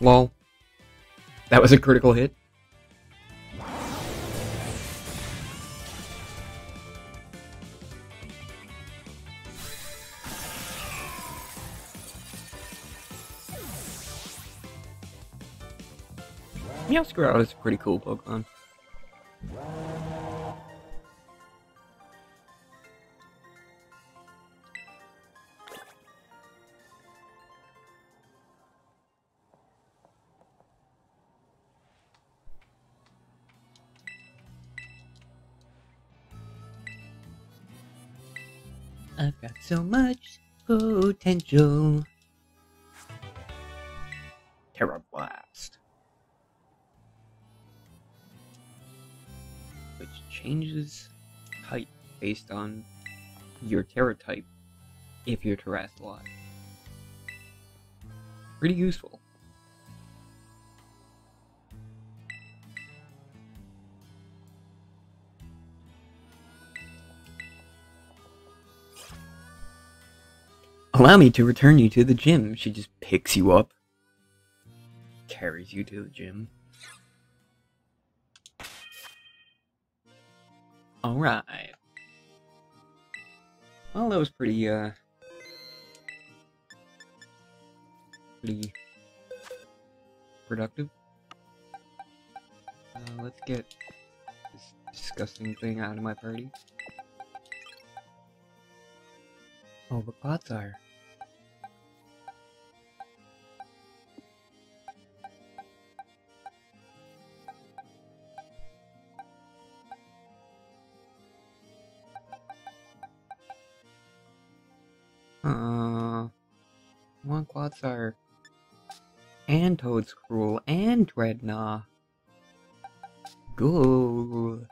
Lol. That was a critical hit. Meowscarada is a pretty cool Pokemon. So much potential. Tera Blast. Which changes type based on your Tera type if you're Terrestrialized. Pretty useful. Allow me to return you to the gym. She just picks you up, carries you to the gym. Alright. Well, that was pretty, uh... Pretty... productive. Uh, let's get this disgusting thing out of my party. Oh, the pots Clodsire. Uh, one Clodsire. And Toedscruel and Drednaw. Good.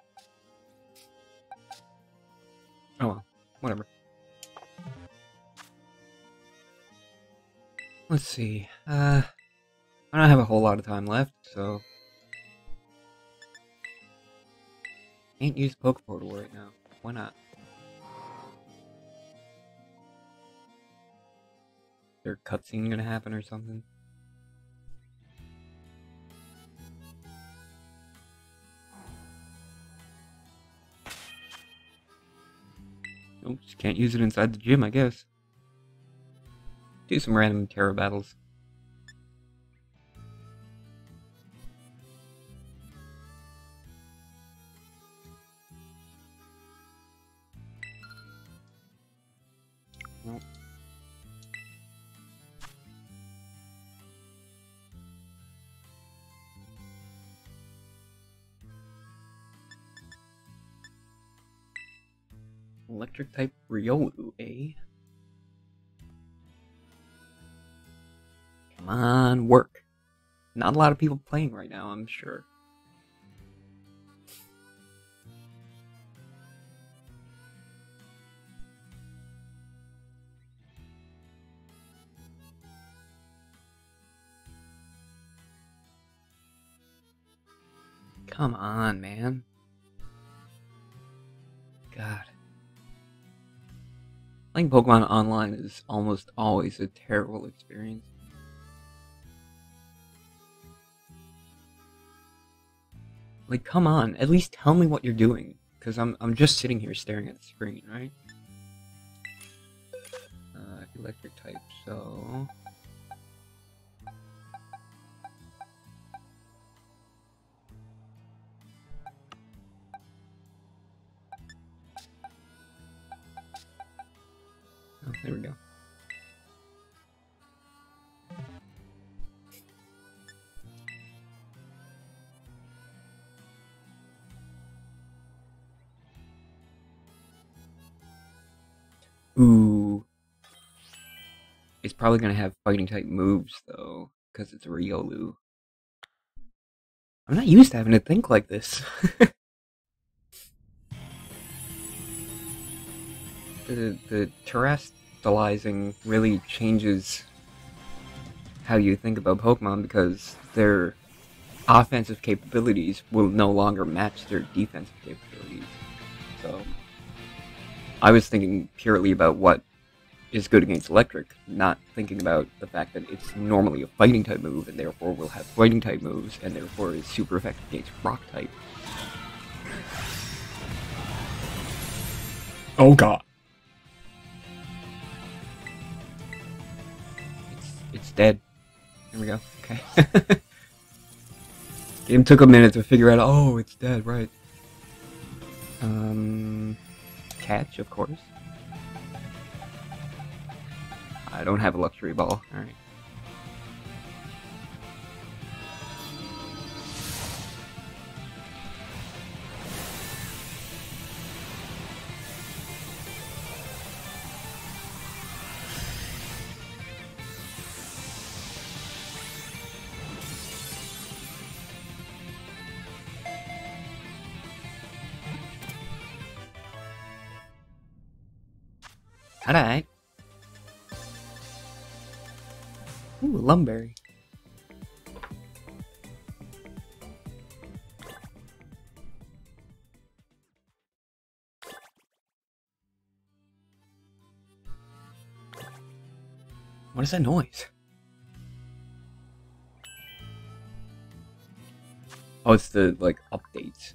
Oh well, whatever. Let's see. Uh, I don't have a whole lot of time left, so can't use Poke Portal right now. Why not? There cutscene gonna happen or something? Just can't use it inside the gym, I guess. Do some random Tera battles. Riolu, eh? Come on, work. Not a lot of people playing right now, I'm sure. Come on, man. God. Playing Pokemon Online is almost always a terrible experience. Like, come on, at least tell me what you're doing. Because I'm, I'm just sitting here staring at the screen, right? Uh, electric type, so... there we go. Ooh. It's probably gonna have fighting type moves though, because it's Riolu. I'm not used to having to think like this. the the terrestrializing really changes how you think about Pokemon because their offensive capabilities will no longer match their defensive capabilities. So I was thinking purely about what is good against electric, not thinking about the fact that it's normally a fighting type move and therefore will have fighting type moves and therefore is super effective against rock type. Oh god. It's dead. There we go. Okay. Game took a minute to figure out. Oh, it's dead. Right. Um, catch, of course. I don't have a luxury ball. All Alright. Ooh, Lumberry. What is that noise? Oh, it's the, like, updates.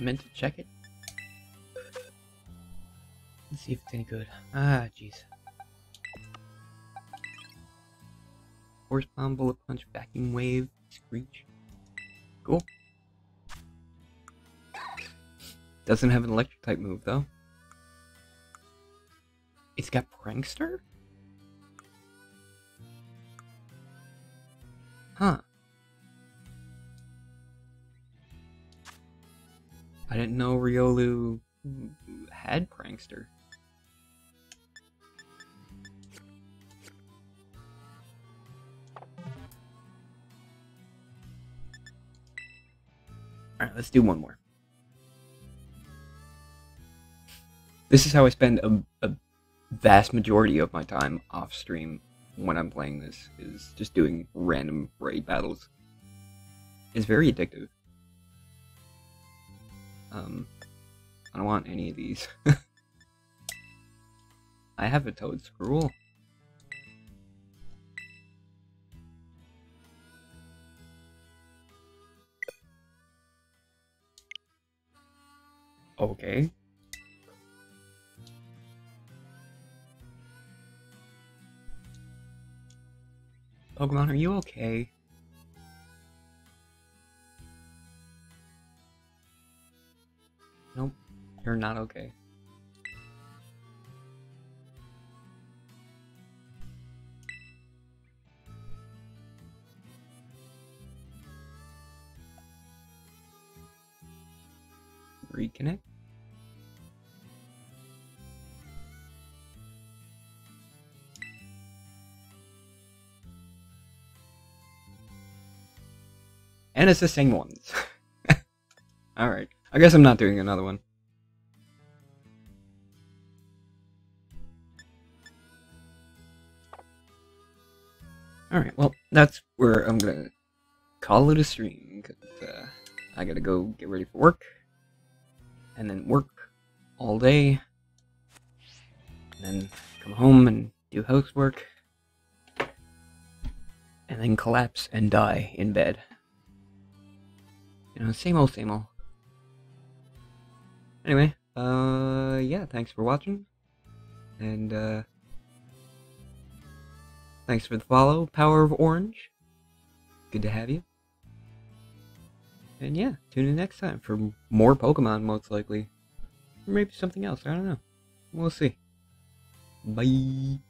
Meant to check it. Let's see if it's any good. Ah, jeez. Force Palm, bullet punch, vacuum wave, screech. Cool. Doesn't have an electric type move though. It's got prankster? Huh. I didn't know Riolu had Prankster. Alright, let's do one more. This is how I spend a, a vast majority of my time off stream when I'm playing this, is just doing random raid battles. It's very addictive. Um, I don't want any of these. I have a Toedscruel. Okay. Pokemon, are you okay? You're not okay. Reconnect? And it's the same ones. Alright. I guess I'm not doing another one. Alright, well, that's where I'm gonna call it a stream, because uh, I gotta go get ready for work, and then work all day, and then come home and do housework, and then collapse and die in bed. You know, same old, same old. Anyway, uh, yeah, thanks for watching. And, uh, thanks for the follow, Power of Orange. Good to have you. And yeah, tune in next time for more Pokemon, most likely. Or maybe something else, I don't know. We'll see. Bye.